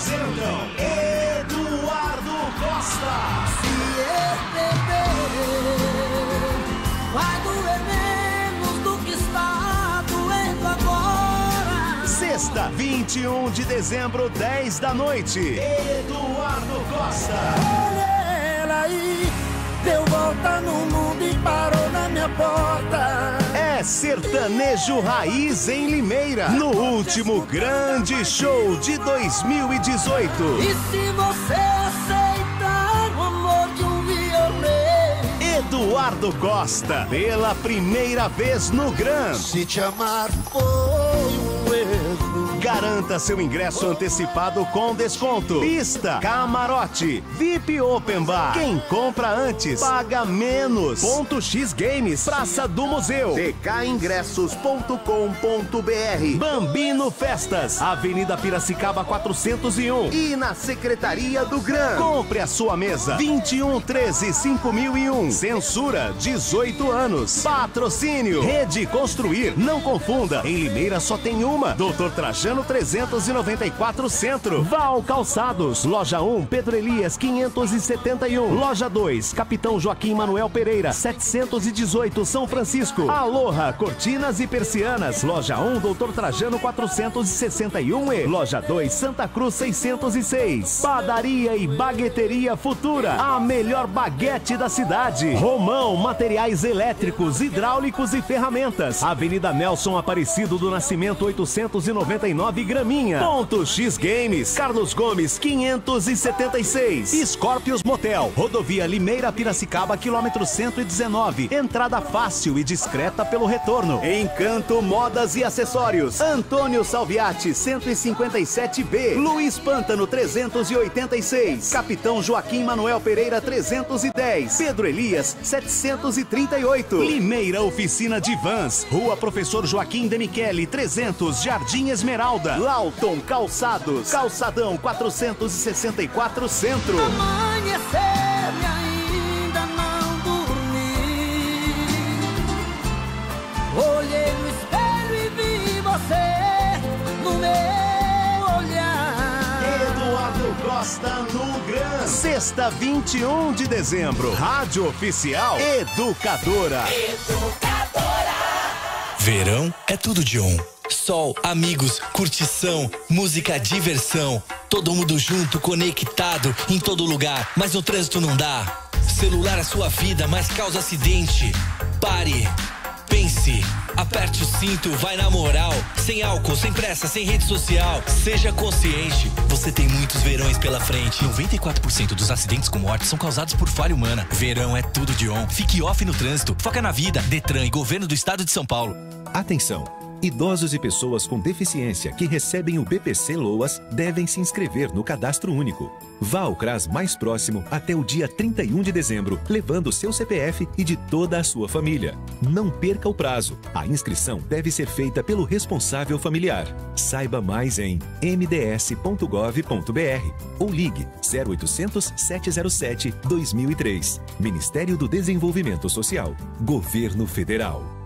apresentam Eduardo Costa. Se eu beber, vai doer menos do que está doendo agora. Sexta, 21 de dezembro, 10 da noite. Eduardo Costa. Olha ela aí, deu volta no mundo e parou na minha porta. É sertanejo raiz em Limeira, no último grande show de 2018. E se você aceitar o amor de um violeiro? Eduardo Costa, pela primeira vez no Gran. Se te amar erro. Garanta seu ingresso antecipado com desconto. Pista, camarote, VIP Open Bar. Quem compra antes, paga menos. Ponto X Games, Praça do Museu. dkingressos.com.br Bambino Festas, Avenida Piracicaba 401 e na Secretaria do Gran. Compre a sua mesa. 21 13 5001. Censura 18 anos. Patrocínio Rede Construir. Não confunda. Em Limeira só tem uma. Doutor Trajano 394 Centro. Val Calçados. Loja 1 Pedro Elias 571. Loja 2 Capitão Joaquim Manuel Pereira 718 São Francisco. Aloha Cortinas e Persianas. Loja 1 Doutor Trajano 461 e Loja 2 Santa Cruz 606. Padaria e Bagueteria Futura. A melhor baguete da cidade. Romão Materiais Elétricos, Hidráulicos e Ferramentas. Avenida Nelson Aparecido do Nascimento 899 Graminha. Ponto X Games. Carlos Gomes 576. Scorpios Motel. Rodovia Limeira Piracicaba, quilômetro 119. Entrada fácil e discreta pelo retorno. Encanto Modas e Acessórios. Antônio Salviati 157B. Luiz Pântano 386. Capitão Joaquim Manuel Pereira 310. Pedro Elias 738. Limeira Oficina de Vans. Rua Professor Joaquim de Michele 300 Jardim Esmeralda. Lauton Calçados. Calçadão 464 Centro. Amanhecer e ainda não dormi. Olhei no espelho e vi você no meu olhar. Eduardo Costa no Gran. Sexta, 21 de dezembro. Rádio Oficial Educadora. Verão é tudo de um. Sol, amigos, curtição, música, diversão. Todo mundo junto, conectado, em todo lugar. Mas no trânsito não dá. Celular é sua vida, mas causa acidente. Pare, pense, aperte o cinto, vai na moral. Sem álcool, sem pressa, sem rede social. Seja consciente, você tem muitos verões pela frente. 94% dos acidentes com morte são causados por falha humana. Verão é tudo de on. Fique off no trânsito. Foca na vida. Detran e Governo do Estado de São Paulo. Atenção! Idosos e pessoas com deficiência que recebem o BPC Loas devem se inscrever no Cadastro Único. Vá ao CRAS mais próximo até o dia 31 de dezembro, levando seu CPF e de toda a sua família. Não perca o prazo. A inscrição deve ser feita pelo responsável familiar. Saiba mais em mds.gov.br ou ligue 0800 707 2003. Ministério do Desenvolvimento Social. Governo Federal.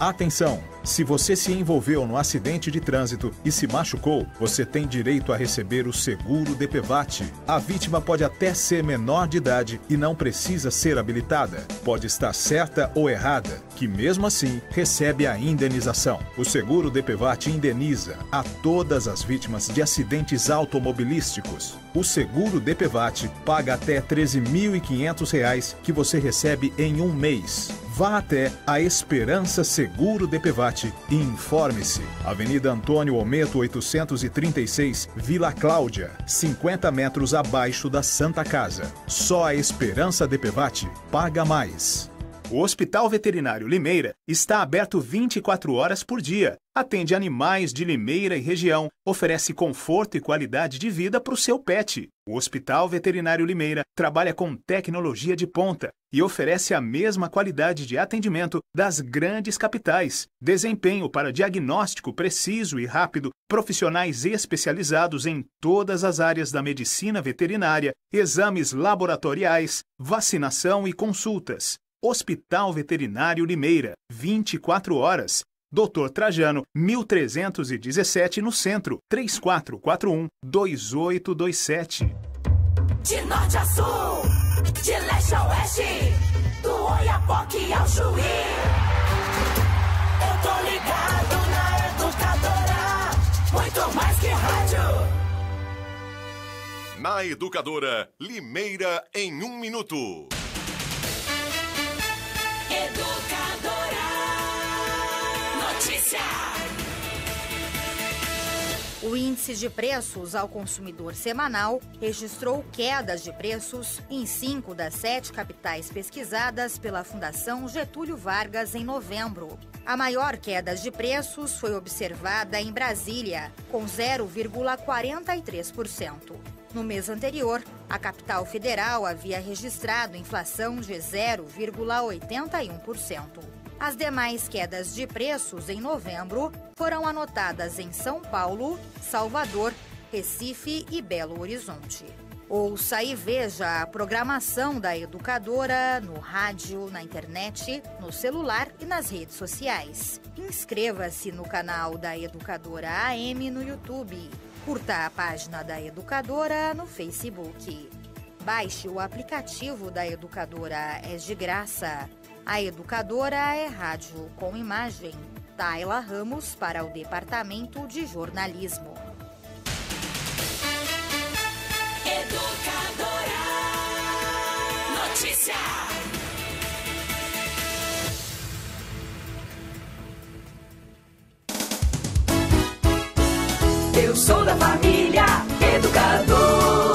Atenção! Se você se envolveu no acidente de trânsito e se machucou, você tem direito a receber o seguro DPVAT. A vítima pode até ser menor de idade e não precisa ser habilitada. Pode estar certa ou errada, que mesmo assim recebe a indenização. O seguro DPVAT indeniza a todas as vítimas de acidentes automobilísticos. O seguro DPVAT paga até R$ 13.500 que você recebe em um mês. Vá até a Esperança Seguro DPVAT e informe-se. Avenida Antônio Ometo 836, Vila Cláudia, 50 metros abaixo da Santa Casa. Só a Esperança DPVAT paga mais. O Hospital Veterinário Limeira está aberto 24 horas por dia. Atende animais de Limeira e região, oferece conforto e qualidade de vida para o seu pet. O Hospital Veterinário Limeira trabalha com tecnologia de ponta e oferece a mesma qualidade de atendimento das grandes capitais. Desempenho para diagnóstico preciso e rápido, profissionais especializados em todas as áreas da medicina veterinária, exames laboratoriais, vacinação e consultas. Hospital Veterinário Limeira, 24 horas. Doutor Trajano, 1317 no centro, 3441-2827. De norte a sul, de leste a oeste, do Oiapoque ao Chuí. Eu tô ligado na educadora, muito mais que rádio. Na Educadora, Limeira em um minuto. O índice de preços ao consumidor semanal registrou quedas de preços em cinco das sete capitais pesquisadas pela Fundação Getúlio Vargas em novembro. A maior queda de preços foi observada em Brasília, com 0,43%. No mês anterior, a capital federal havia registrado inflação de 0,81%. As demais quedas de preços em novembro foram anotadas em São Paulo, Salvador, Recife e Belo Horizonte. Ouça e veja a programação da educadora no rádio, na internet, no celular e nas redes sociais. Inscreva-se no canal da Educadora AM no YouTube. Curta a página da Educadora no Facebook. Baixe o aplicativo da Educadora, é de graça. A Educadora é rádio com imagem. Taila Ramos para o Departamento de Jornalismo. Educadora. Notícia. Eu sou da família educadora.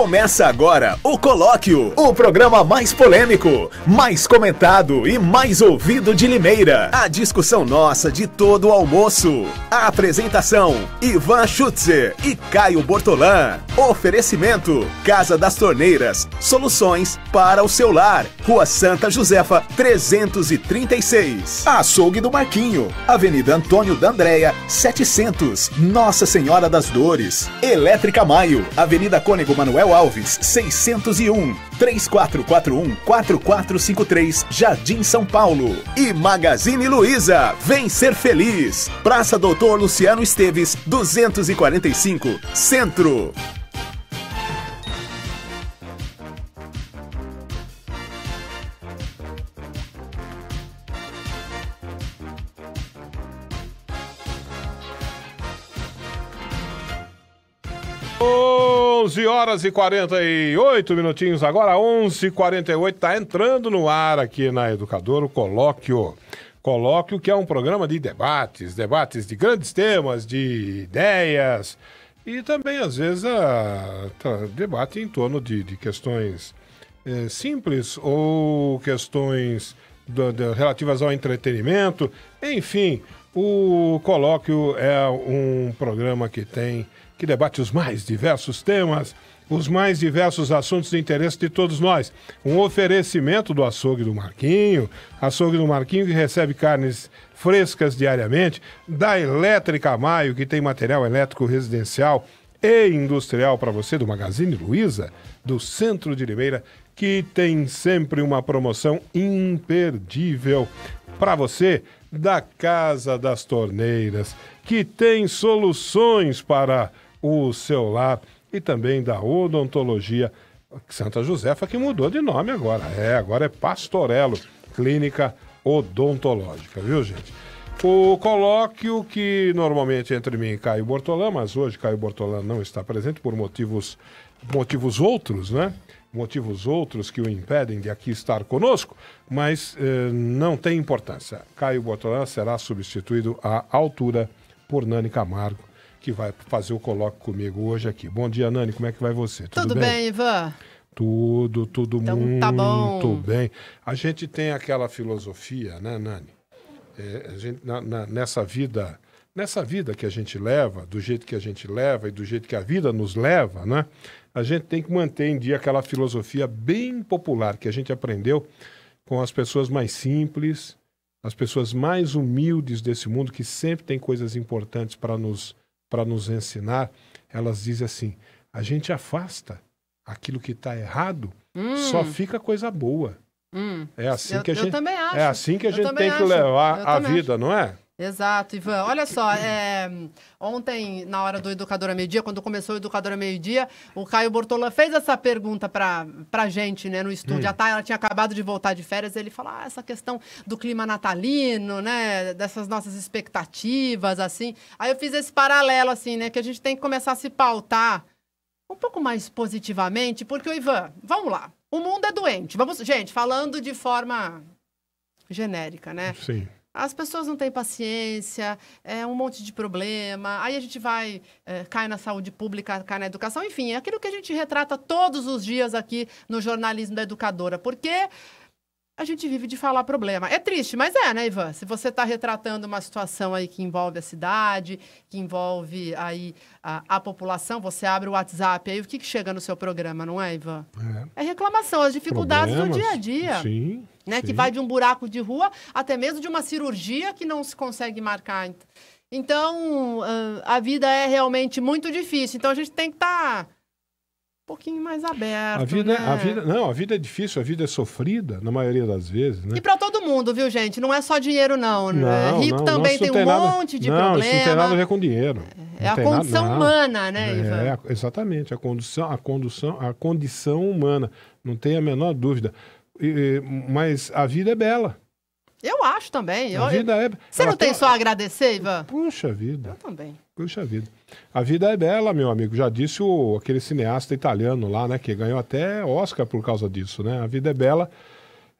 Começa agora o Colóquio, o programa mais polêmico, mais comentado e mais ouvido de Limeira. A discussão nossa de todo o almoço. A apresentação: Ivan Schutzer e Caio Bortolã. Oferecimento: Casa das Torneiras, soluções para o seu lar. Rua Santa Josefa, 336. Açougue do Marquinho, Avenida Antônio da Andréia, 700. Nossa Senhora das Dores. Elétrica Maio, Avenida Cônego Manuel Alves, 601. 3441 4453, Jardim São Paulo. E Magazine Luiza, vem ser feliz. Praça Doutor Luciano Esteves, 245, Centro. Onze horas e 48 minutinhos agora, 11h48, tá entrando no ar aqui na Educador o Colóquio. Colóquio que é um programa de debates, debates de grandes temas, de ideias e também, às vezes, a, tra- debate em torno de, de questões eh, simples ou questões do- relativas ao entretenimento. Enfim, o Colóquio é um programa que tem que debate os mais diversos temas, os mais diversos assuntos de interesse de todos nós. Um oferecimento do açougue do Marquinho, açougue do Marquinho que recebe carnes frescas diariamente, da Elétrica Maio, que tem material elétrico residencial e industrial para você, do Magazine Luiza, do Centro de Limeira, que tem sempre uma promoção imperdível para você da Casa das Torneiras, que tem soluções para o seu lar e também da odontologia Santa Josefa, que mudou de nome agora. É, agora é Pastorello, Clínica Odontológica, viu, gente? O colóquio que normalmente entre mim e Caio Bortolã, mas hoje Caio Bortolã não está presente por motivos, motivos outros, né? Motivos outros que o impedem de aqui estar conosco, mas eh, não tem importância. Caio Bortolã será substituído à altura por Nani Camargo, que vai fazer o colóquio comigo hoje aqui. Bom dia, Nani, como é que vai você? Tudo, bem? Ivan? Tudo, tudo Então muito tá bom. bem. A gente tem aquela filosofia, né, Nani? É, gente, na- na- nessa vida, nessa vida que a gente leva, do jeito que a gente leva e do jeito que a vida nos leva, né? A gente tem que manter em dia aquela filosofia bem popular que a gente aprendeu com as pessoas mais simples, as pessoas mais humildes desse mundo que sempre tem coisas importantes para nos para nos ensinar. Elas dizem assim: a gente afasta aquilo que está errado, Hum. só fica coisa boa. É assim Eu- que a gente acho. É assim que a Eu gente tem que acho. levar Eu a vida, não é? Exato, Ivan. Olha só, é, ontem, na hora do Educadora Meio-Dia, quando começou o Educadora Meio-Dia, o Caio Bortolan fez essa pergunta pra, pra gente, né, no estúdio. Hum. A Thay, ela tinha acabado de voltar de férias, ele falou, ah, essa questão do clima natalino, né, dessas nossas expectativas, assim. Aí eu fiz esse paralelo, assim, né, que a gente tem que começar a se pautar um pouco mais positivamente, porque, o Ivan, vamos lá, o mundo é doente. Vamos, gente, falando de forma genérica, né? Sim. As pessoas não têm paciência, é um monte de problema. Aí a gente vai, é, cai na saúde pública, cai na educação. Enfim, é aquilo que a gente retrata todos os dias aqui no jornalismo da educadora. Porque a gente vive de falar problema. É triste, mas é, né, Ivan? Se você está retratando uma situação aí que envolve a cidade, que envolve aí a, a população, você abre o WhatsApp, aí o que, que chega no seu programa, não é, Ivan? É, reclamação, as dificuldades do dia a Problemas, dia Sim. Né? Que sim. vai de um buraco de rua até mesmo de uma cirurgia que não se consegue marcar. Então, ah, a vida é realmente muito difícil. Então, a gente tem que estar um pouquinho mais aberto. A vida, né? a vida, não, a vida é difícil, a vida é sofrida, na maioria das vezes, né? E para todo mundo, viu, gente? Não é só dinheiro, não. né? Não, Rico não, também não, isso tem um nada- monte de não, problema. Isso não tem nada a ver com dinheiro. É Não a tem nada- condição não. humana, né, Ivan? É, exatamente, a condição, a condição, a condição humana, não tem a menor dúvida. Mas a vida é bela. Eu acho também. Eu, A vida é. Você não tem só a agradecer, Ivan? Puxa vida, Eu também. puxa vida. A vida é bela, meu amigo. Já disse o, aquele cineasta italiano lá, né, que ganhou até Oscar por causa disso, né? A vida é bela.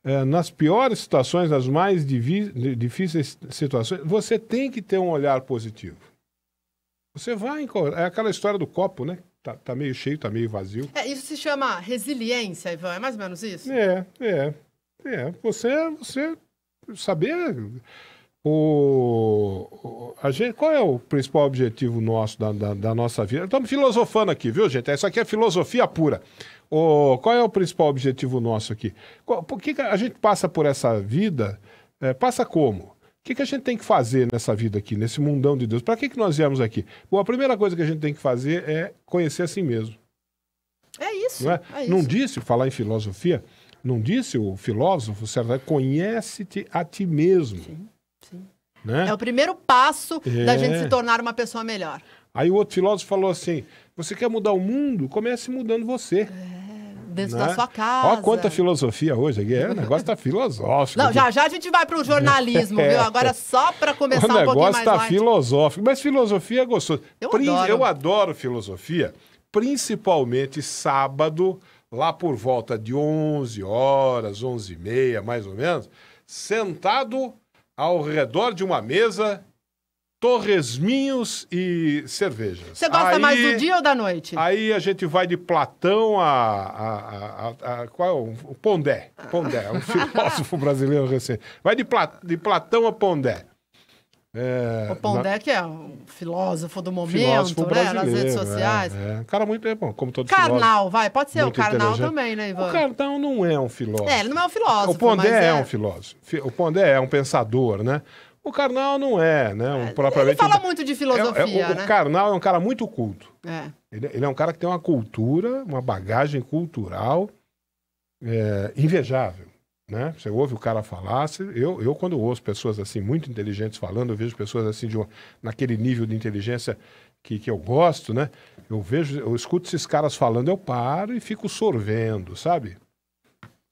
É, nas piores situações, nas mais difíceis situações, você tem que ter um olhar positivo. Você vai. É aquela história do copo, né? Tá, tá meio cheio, tá meio vazio. É, isso se chama resiliência, Ivan. É mais ou menos isso? É, é. É. Você, você saber. O, o- a gente, qual é o principal objetivo nosso da, da, da nossa vida? Estamos filosofando aqui, viu, gente? Isso aqui é filosofia pura. O, qual é o principal objetivo nosso aqui? Qual- por que, que a gente passa por essa vida? é, passa como? O que, que a gente tem que fazer nessa vida aqui, nesse mundão de Deus? Para que, que nós viemos aqui? Bom, a primeira coisa que a gente tem que fazer é conhecer a si mesmo. É isso. Não, é? é isso. não disse, falar em filosofia, não disse o filósofo, certo? conhece-te a ti mesmo. sim. Né? É o primeiro passo da É. gente se tornar uma pessoa melhor. Aí o outro filósofo falou assim: você quer mudar o mundo? Comece mudando você. Dentro né? da sua casa. Olha quanta filosofia hoje aqui. É, o negócio tá filosófico. Não, já já a gente vai pro jornalismo, viu? Agora só para começar o um pouquinho negócio mais tá light. filosófico. Mas filosofia é gostoso. Eu Prin- adoro. eu adoro filosofia, principalmente sábado, lá por volta de 11 horas, 11 e meia, mais ou menos, sentado ao redor de uma mesa, torresminhos e cervejas. Você gosta Aí- mais do dia ou da noite? Aí a gente vai de Platão a, a, a- a- qual é o, Pondé. Pondé, um filósofo brasileiro recente. Vai de, Pla- de Platão a Pondé. É, o Pondé, que é um filósofo do na- momento, filósofo né? Nas redes sociais. É, é. Um cara muito é bom, como todo filósofo. Karnal, vai. Pode ser o Karnal inteligente. também, né, Ivan? O Karnal não é um filósofo. É, ele não é um filósofo, O Pondé é... é um filósofo. Fi- O Pondé é um pensador, né? O Karnal não é, né? Um, propriamente... Ele fala muito de É- é- filosofia, o, né? o Karnal é um cara muito culto. É. Ele, ele é um cara que tem uma cultura, uma bagagem cultural é, invejável. Né? Você ouve o cara falar, você- eu, eu quando ouço pessoas assim muito inteligentes falando, eu vejo pessoas assim de uma- naquele nível de inteligência que, que eu gosto, né? Eu vejo, eu escuto esses caras falando, eu paro e fico sorvendo, sabe?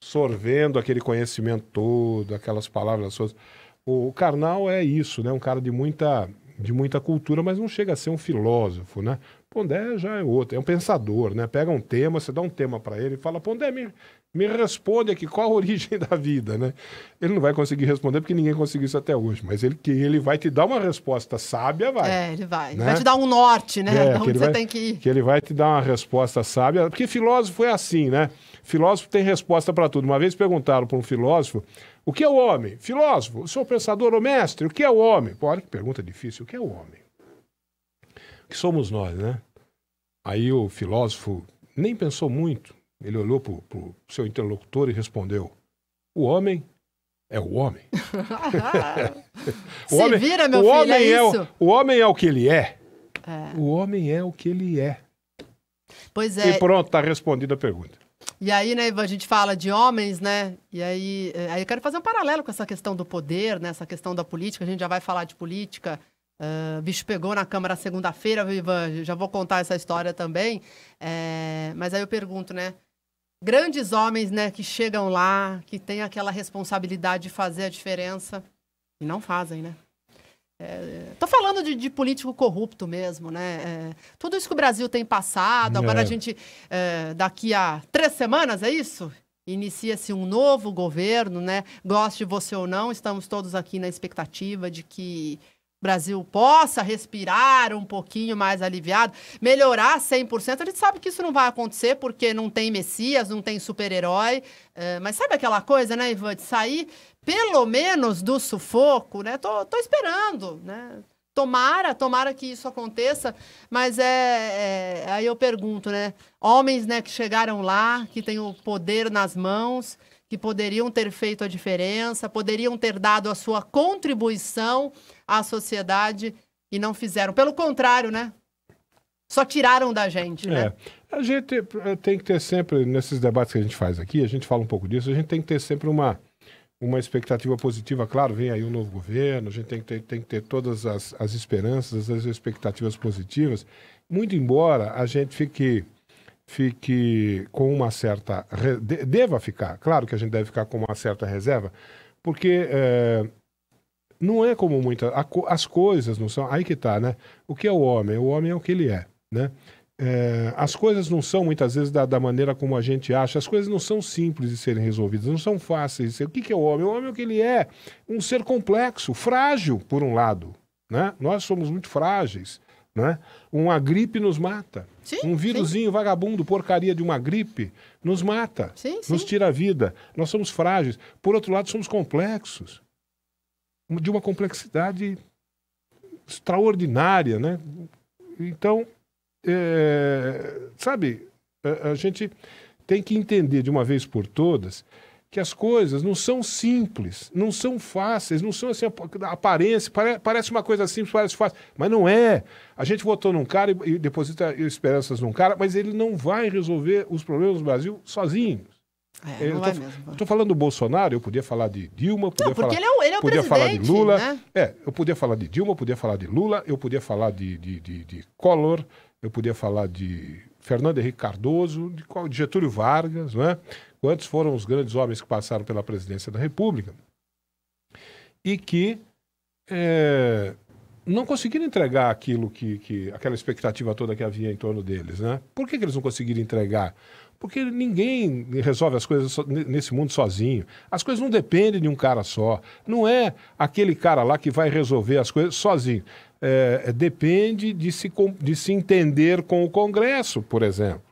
Sorvendo aquele conhecimento todo, aquelas palavras todas. O Karnal é isso, né? Um cara de muita, de muita cultura, mas não chega a ser um filósofo, né? Pondé já é outro, é um pensador, né? Pega um tema, você dá um tema para ele e fala, Pondé, me, me responde aqui qual a origem da vida, né? Ele não vai conseguir responder porque ninguém conseguiu isso até hoje, mas ele que ele vai te dar uma resposta sábia, vai. É, ele vai. Né? vai te dar um norte, né? É, onde você vai- tem que ir. Que ele vai te dar uma resposta sábia. Porque filósofo é assim, né? Filósofo tem resposta para tudo. Uma vez perguntaram para um filósofo: o que é o homem? Filósofo, o senhor pensador ou mestre, o que é o homem? Pô, olha que pergunta difícil: o que é o homem? O que somos nós, né? Aí o filósofo nem pensou muito. Ele olhou para o seu interlocutor e respondeu: o homem é o homem. O Se homem, vira, meu o filho, homem é o- isso? o homem é o que ele é. É. O homem é o que ele é. Pois é. E pronto, tá respondida a pergunta. E aí, né, a gente fala de homens, né? E aí, eh, aí eu quero fazer um paralelo com essa questão do poder, né? Essa questão da política. A gente já vai falar de política. Uh, bicho pegou na Câmara segunda-feira, Ivan? Já vou contar essa história também. É, mas aí eu pergunto, né? Grandes homens, né, que chegam lá, que têm aquela responsabilidade de fazer a diferença e não fazem, né? É, tô falando de, de, político corrupto mesmo, né? É, tudo isso que o Brasil tem passado, agora É. a gente, é, daqui a três semanas, é isso? Inicia-se um novo governo, né? Goste você ou não, estamos todos aqui na expectativa de que o Brasil possa respirar um pouquinho mais aliviado, melhorar 100%. A gente sabe que isso não vai acontecer porque não tem Messias, não tem super-herói. É, mas sabe aquela coisa, né, Ivan, de sair pelo menos do sufoco, né? Tô, tô esperando, né? Tomara, tomara que isso aconteça, mas é, é, aí eu pergunto, né? Homens, né, que chegaram lá, que têm o poder nas mãos, que poderiam ter feito a diferença, poderiam ter dado a sua contribuição à sociedade e não fizeram. Pelo contrário, né? Só tiraram da gente, né? É. A gente eh, tem que ter sempre, nesses debates que a gente faz aqui, a gente fala um pouco disso, a gente tem que ter sempre uma, uma expectativa positiva. Claro, vem aí um novo governo, a gente tem que ter, tem que ter todas as, as esperanças, as expectativas positivas. Muito embora a gente fique, fique com uma certa. de- Deva ficar, claro que a gente deve ficar com uma certa reserva, porque. eh, não é como muita. a co- as coisas não são. Aí que tá, né? O que é o homem? O homem é o que ele é, né? É, as coisas não são muitas vezes da, da maneira como a gente acha. As coisas não são simples de serem resolvidas, não são fáceis. de ser. O que, que é o homem? O homem é o que ele é. Um ser complexo, frágil, por um lado. Né? Nós somos muito frágeis. Né? Uma gripe nos mata. Sim, um vírusinho vagabundo, porcaria de uma gripe, nos mata. Sim, sim. Nos tira a vida. Nós somos frágeis. Por outro lado, somos complexos. De uma complexidade extraordinária, né? Então, é, sabe, a, a gente tem que entender de uma vez por todas que as coisas não são simples, não são fáceis, não são assim, ap- aparência, pare- parece uma coisa simples, parece fácil, mas não é. A gente votou num cara e, e deposita esperanças num cara, mas ele não vai resolver os problemas do Brasil sozinho. É, Eu tô falando do Bolsonaro, eu podia falar de Dilma, podia Não, porque falar, ele é o- ele é o podia falar de Lula. né? É, eu podia falar de Dilma, podia falar de Lula, eu podia falar de, de, de, de Collor, eu podia falar de Fernando Henrique Cardoso, de, Getúlio Vargas, não é? Quantos foram os grandes homens que passaram pela presidência da República e que é, não conseguiram entregar aquilo que, que aquela expectativa toda que havia em torno deles, né? Por que, que eles não conseguiram entregar? Porque ninguém resolve as coisas nesse mundo sozinho. As coisas não dependem de um cara só. Não é aquele cara lá que vai resolver as coisas sozinho. É, é, depende de se, de se entender com o Congresso, por exemplo.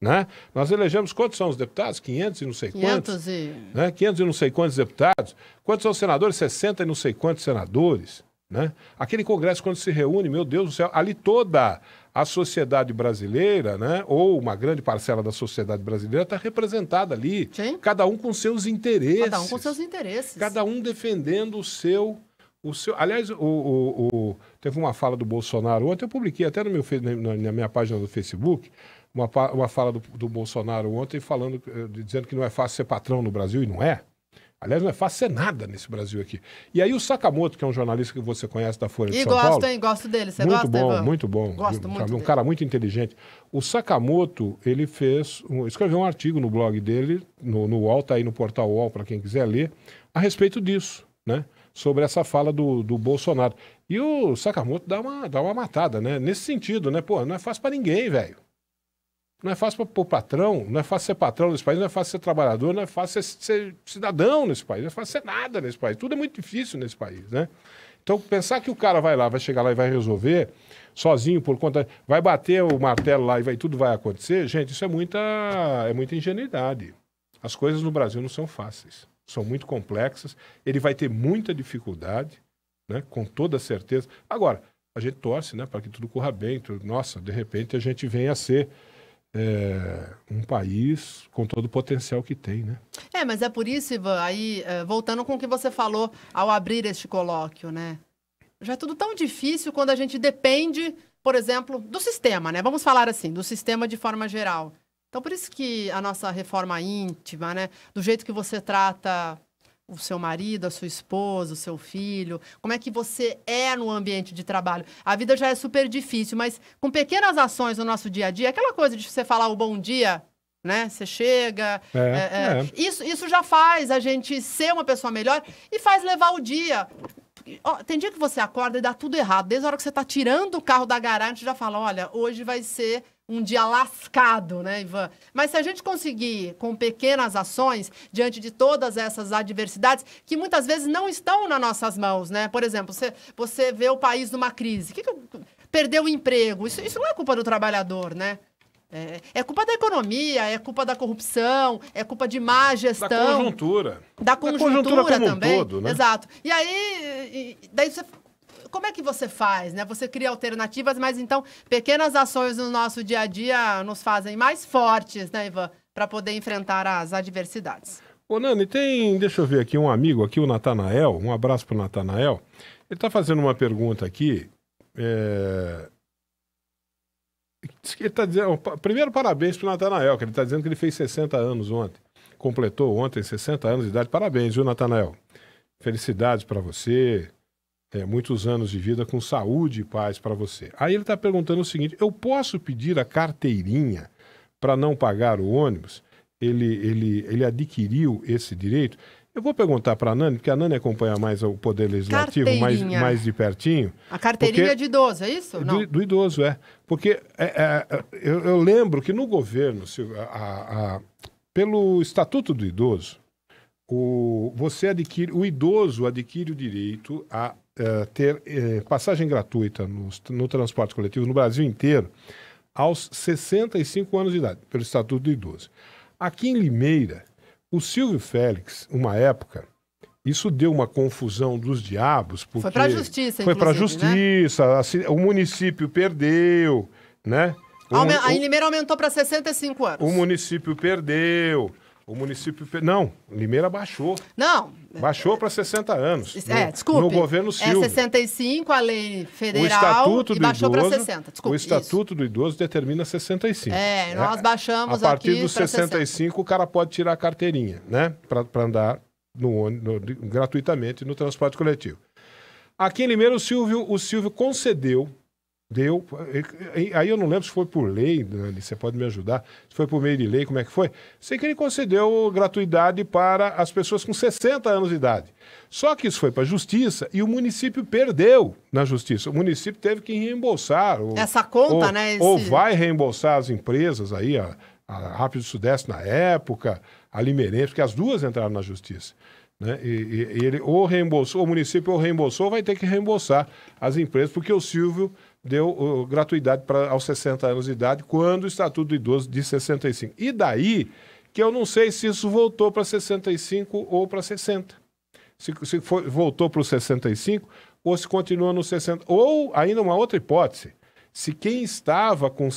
Né? Nós elegemos quantos são os deputados? 500 e não sei quantos 500 e... né? 500 e não sei quantos deputados. Quantos são senadores? 60 e não sei quantos senadores. Né? Aquele congresso, quando se reúne, meu Deus do céu, ali toda a sociedade brasileira, né? ou uma grande parcela da sociedade brasileira, está representada ali. Sim. Cada um com seus interesses. Cada um com seus interesses. Cada um defendendo o seu. O seu... Aliás, o, o- o- teve uma fala do Bolsonaro ontem, eu publiquei até no meu, na, minha página do Facebook, uma, uma fala do, do Bolsonaro ontem falando, eh, dizendo que não é fácil ser patrão no Brasil, e não é. Aliás, não é fácil ser nada nesse Brasil aqui. E aí o Sakamoto, que é um jornalista que você conhece da Folha de E São gosto, Paulo. hein? Gosto dele. Você muito gosta, bom, Ivan? muito bom. Gosto Sabe, muito Um dele. cara muito inteligente. O Sakamoto, ele fez, um- escreveu um artigo no blog dele, no, no UOL, tá aí no portal UOL para quem quiser ler, a respeito disso, né? Sobre essa fala do, do Bolsonaro. E o Sakamoto dá uma, dá uma matada, né? Nesse sentido, né? Pô, não é fácil para ninguém, velho. Não é fácil para o patrão, não é fácil ser patrão nesse país, não é fácil ser trabalhador, não é fácil ser, ser cidadão nesse país, não é fácil ser nada nesse país. Tudo é muito difícil nesse país, né? Então, pensar que o cara vai lá, vai chegar lá e vai resolver sozinho por conta. Vai bater o martelo lá e vai, tudo vai acontecer, gente, isso é muita, é muita ingenuidade. As coisas no Brasil não são fáceis, são muito complexas. Ele vai ter muita dificuldade, né? com toda certeza. Agora, a gente torce né, para que tudo corra bem. tudo- Nossa, de repente a gente venha a ser é, um país com todo o potencial que tem, né? É, mas é por isso, Ivan, aí, eh, voltando com o que você falou ao abrir este colóquio, né? Já é tudo tão difícil quando a gente depende, por exemplo, do sistema, né? Vamos falar assim, do sistema de forma geral. Então, por isso que a nossa reforma íntima, né? Do jeito que você trata o seu marido, a sua esposa, o seu filho, como é que você é no ambiente de trabalho. A vida já é super difícil, mas com pequenas ações no nosso dia a dia, aquela coisa de você falar o bom dia, né? Você chega. É, é, é, é. Isso, isso já faz a gente ser uma pessoa melhor e faz levar o dia. Ó, tem dia que você acorda e dá tudo errado. Desde a hora que você tá tirando o carro da garagem, já fala: olha, hoje vai ser um dia lascado, né, Ivan? Mas se a gente conseguir, com pequenas ações, diante de todas essas adversidades, que muitas vezes não estão nas nossas mãos, né? Por exemplo, você, você vê o país numa crise. Que que, perdeu o emprego. Isso, isso não é culpa do trabalhador, né? É, é culpa da economia, é culpa da corrupção, é culpa de má Da gestão. conjuntura. Da conjuntura, como um também. todo, né? Exato. E aí, e- daí você. Como é que você faz, né? Você cria alternativas, mas então pequenas ações no nosso dia a dia nos fazem mais fortes, né, Ivan? Para poder enfrentar as adversidades. Ô, Nani, tem, deixa eu ver aqui, um amigo aqui, o Natanael, um abraço pro Natanael. Ele está fazendo uma pergunta aqui. é, Ele tá dizendo, primeiro, parabéns pro Natanael, que ele está dizendo que ele fez 60 anos ontem. Completou ontem 60 anos de idade. Parabéns, viu, Natanael? Felicidades para você. É, muitos anos de vida com saúde e paz para você. Aí ele está perguntando o seguinte: eu posso pedir a carteirinha para não pagar o ônibus? Ele, ele, ele adquiriu esse direito? Eu vou perguntar para a Nani, porque a Nani acompanha mais o Poder Legislativo mais, mais de pertinho. A carteirinha Porque- de idoso, é isso? Não. Do, do idoso, é. Porque é, é, é, eu, eu lembro que no governo, a- a- a- pelo Estatuto do Idoso, o, você adquire, o idoso adquire o direito a eh, ter eh, passagem gratuita no, no transporte coletivo no Brasil inteiro aos 65 anos de idade, pelo Estatuto do Idoso. Aqui em Limeira, o Silvio Félix, uma época, isso deu uma confusão dos diabos. Porque pra justiça, Foi para né? justiça, assim, o município perdeu, né? Mu- A em Limeira aumentou para 65 anos. o município perdeu. O município. Não, Limeira baixou. Não. Baixou para 60 anos. É, no, desculpe. No governo Silvio. É 65 a lei O federal Estatuto e do baixou para Idoso, 60. Desculpe, o isso. Estatuto do Idoso determina 65. É, nós baixamos A partir dos pra 65, o cara pode tirar a carteirinha, né? Para andar no, no- gratuitamente no transporte coletivo. Aqui em Limeira, o Silvio, o Silvio concedeu, deu. Aí eu não lembro se foi por lei, Dani, você pode me ajudar. Se foi por meio de lei, como é que foi? Sei que ele concedeu gratuidade para as pessoas com 60 anos de idade. Só que isso foi para a justiça e o município perdeu na justiça. O município teve que reembolsar. Ou, Essa conta, ou, né, esse- Ou vai reembolsar as empresas aí, a, a Rápido Sudeste na época, a Limeirense, porque as duas entraram na justiça. Né? E, e- e ele ou reembolsou, o município ou reembolsou, ou vai ter que reembolsar as empresas, porque o Silvio deu uh, gratuidade para aos 60 anos de idade, quando o Estatuto do Idoso de 65. E daí que eu não sei se isso voltou para 65 ou para 60 se, se foi- voltou para os 65 ou se continua no 60. Ou ainda uma outra hipótese. Se quem estava com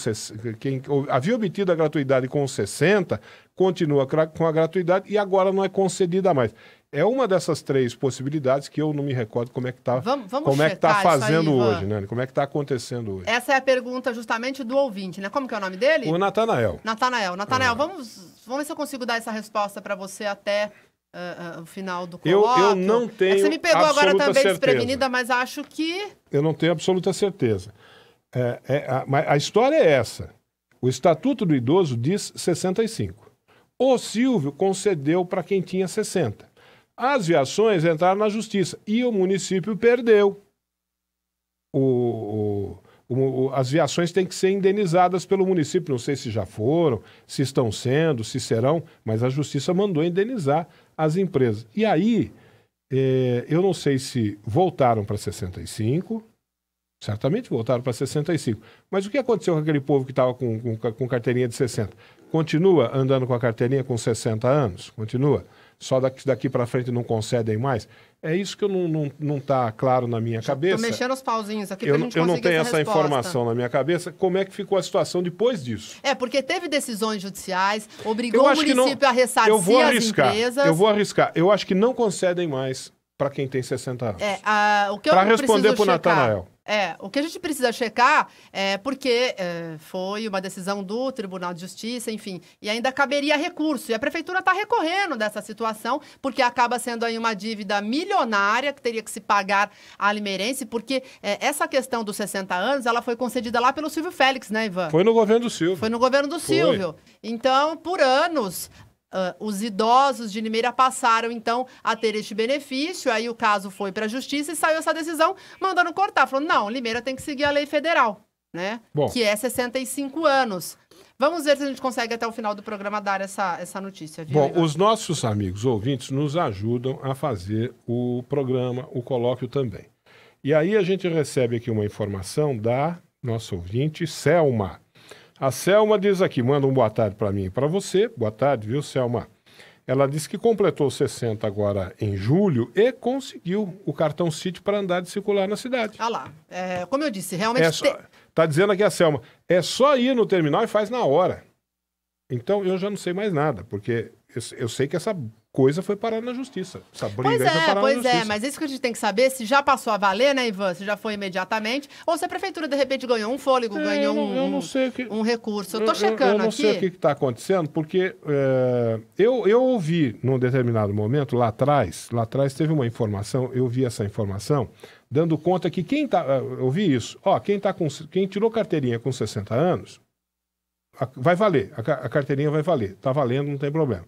quem havia obtido a gratuidade com os 60, continua com a gratuidade e agora não é concedida mais. É uma dessas três possibilidades que eu não me recordo como é que está Vamos- vamos como é que tá aí, fazendo Ivan. hoje, né? Como é que está acontecendo hoje. Essa é a pergunta justamente do ouvinte, né? Como que é o nome dele? O Natanael. Natanael. Natanael, vamos, vamos ver se eu consigo dar essa resposta para você até ah, ah, o final do Eu- eu colóquio. não É tenho você me pegou agora também certeza. desprevenida, mas acho que... Eu não tenho absoluta certeza. É, é, a, mas a história é essa. O Estatuto do Idoso diz 65. O Silvio concedeu para quem tinha 60. As viações entraram na justiça e o município perdeu. O- o- o- as viações têm que ser indenizadas pelo município. Não sei se já foram, se estão sendo, se serão, mas a justiça mandou indenizar as empresas. E aí, eh, eu não sei se voltaram para 65, certamente voltaram para 65. Mas o que aconteceu com aquele povo que estava com, com, com carteirinha de 60? Continua andando com a carteirinha com 60 anos? Continua? Só daqui, daqui para frente não concedem mais? É isso que eu não, não, não tá claro na minha cabeça. Tô mexendo os pauzinhos aqui Eu, pra não- gente eu não tenho essa essa informação na minha cabeça. Como é que ficou a situação depois disso? É, porque teve decisões judiciais, obrigou o que não. município a ressarcir Eu vou as arriscar. empresas. Eu vou arriscar. Eu acho que não concedem mais para quem tem 60 anos? É, a- o que Pra responder pro checar- Natanael. É, o que a gente precisa checar é porque é, foi uma decisão do Tribunal de Justiça, enfim, e ainda caberia recurso. E a prefeitura está recorrendo dessa situação, porque acaba sendo aí uma dívida milionária que teria que se pagar à Limeirense, porque é, essa questão dos 60 anos, ela foi concedida lá pelo Silvio Félix, né, Ivan? Foi no governo do Silvio. Foi no governo do Foi. Silvio. Então, por anos, ah, os idosos de Limeira passaram, então, a ter este benefício. Aí o caso foi para a justiça e saiu essa decisão mandando cortar. Falou, não, Limeira tem que seguir a lei federal, né? Bom. Que é 65 anos. Vamos ver se a gente consegue até o final do programa dar essa, essa notícia, viu? Bom, Ivan? os nossos amigos ouvintes nos ajudam a fazer o programa, o colóquio também. E aí a gente recebe aqui uma informação da nossa ouvinte, Selma. A Selma diz aqui, manda um boa tarde para mim e para você. Boa tarde, viu, Selma? Ela disse que completou 60 agora em julho e conseguiu o cartão City para andar de circular na cidade. Ah lá, é, como eu disse, realmente... É só, te- Tá dizendo aqui a Selma, é só ir no terminal e faz na hora. Então eu já não sei mais nada, porque eu, eu sei que essa coisa foi parar na justiça. Essa briga Pois aí foi é, parar pois na justiça. é, mas isso que a gente tem que saber se já passou a valer, né, Ivan? Se já foi imediatamente, ou se a prefeitura de repente ganhou um fôlego, É, ganhou não- um, que- um recurso. Eu tô checando eu não aqui. sei o que está acontecendo, porque é, eu, eu ouvi num determinado momento, lá atrás, lá atrás teve uma informação, eu vi essa informação, dando conta que quem tá. eh, Eu vi isso, ó, quem, tá com, quem tirou carteirinha com 60 anos, vai valer, a, a carteirinha vai valer, tá valendo, não tem problema.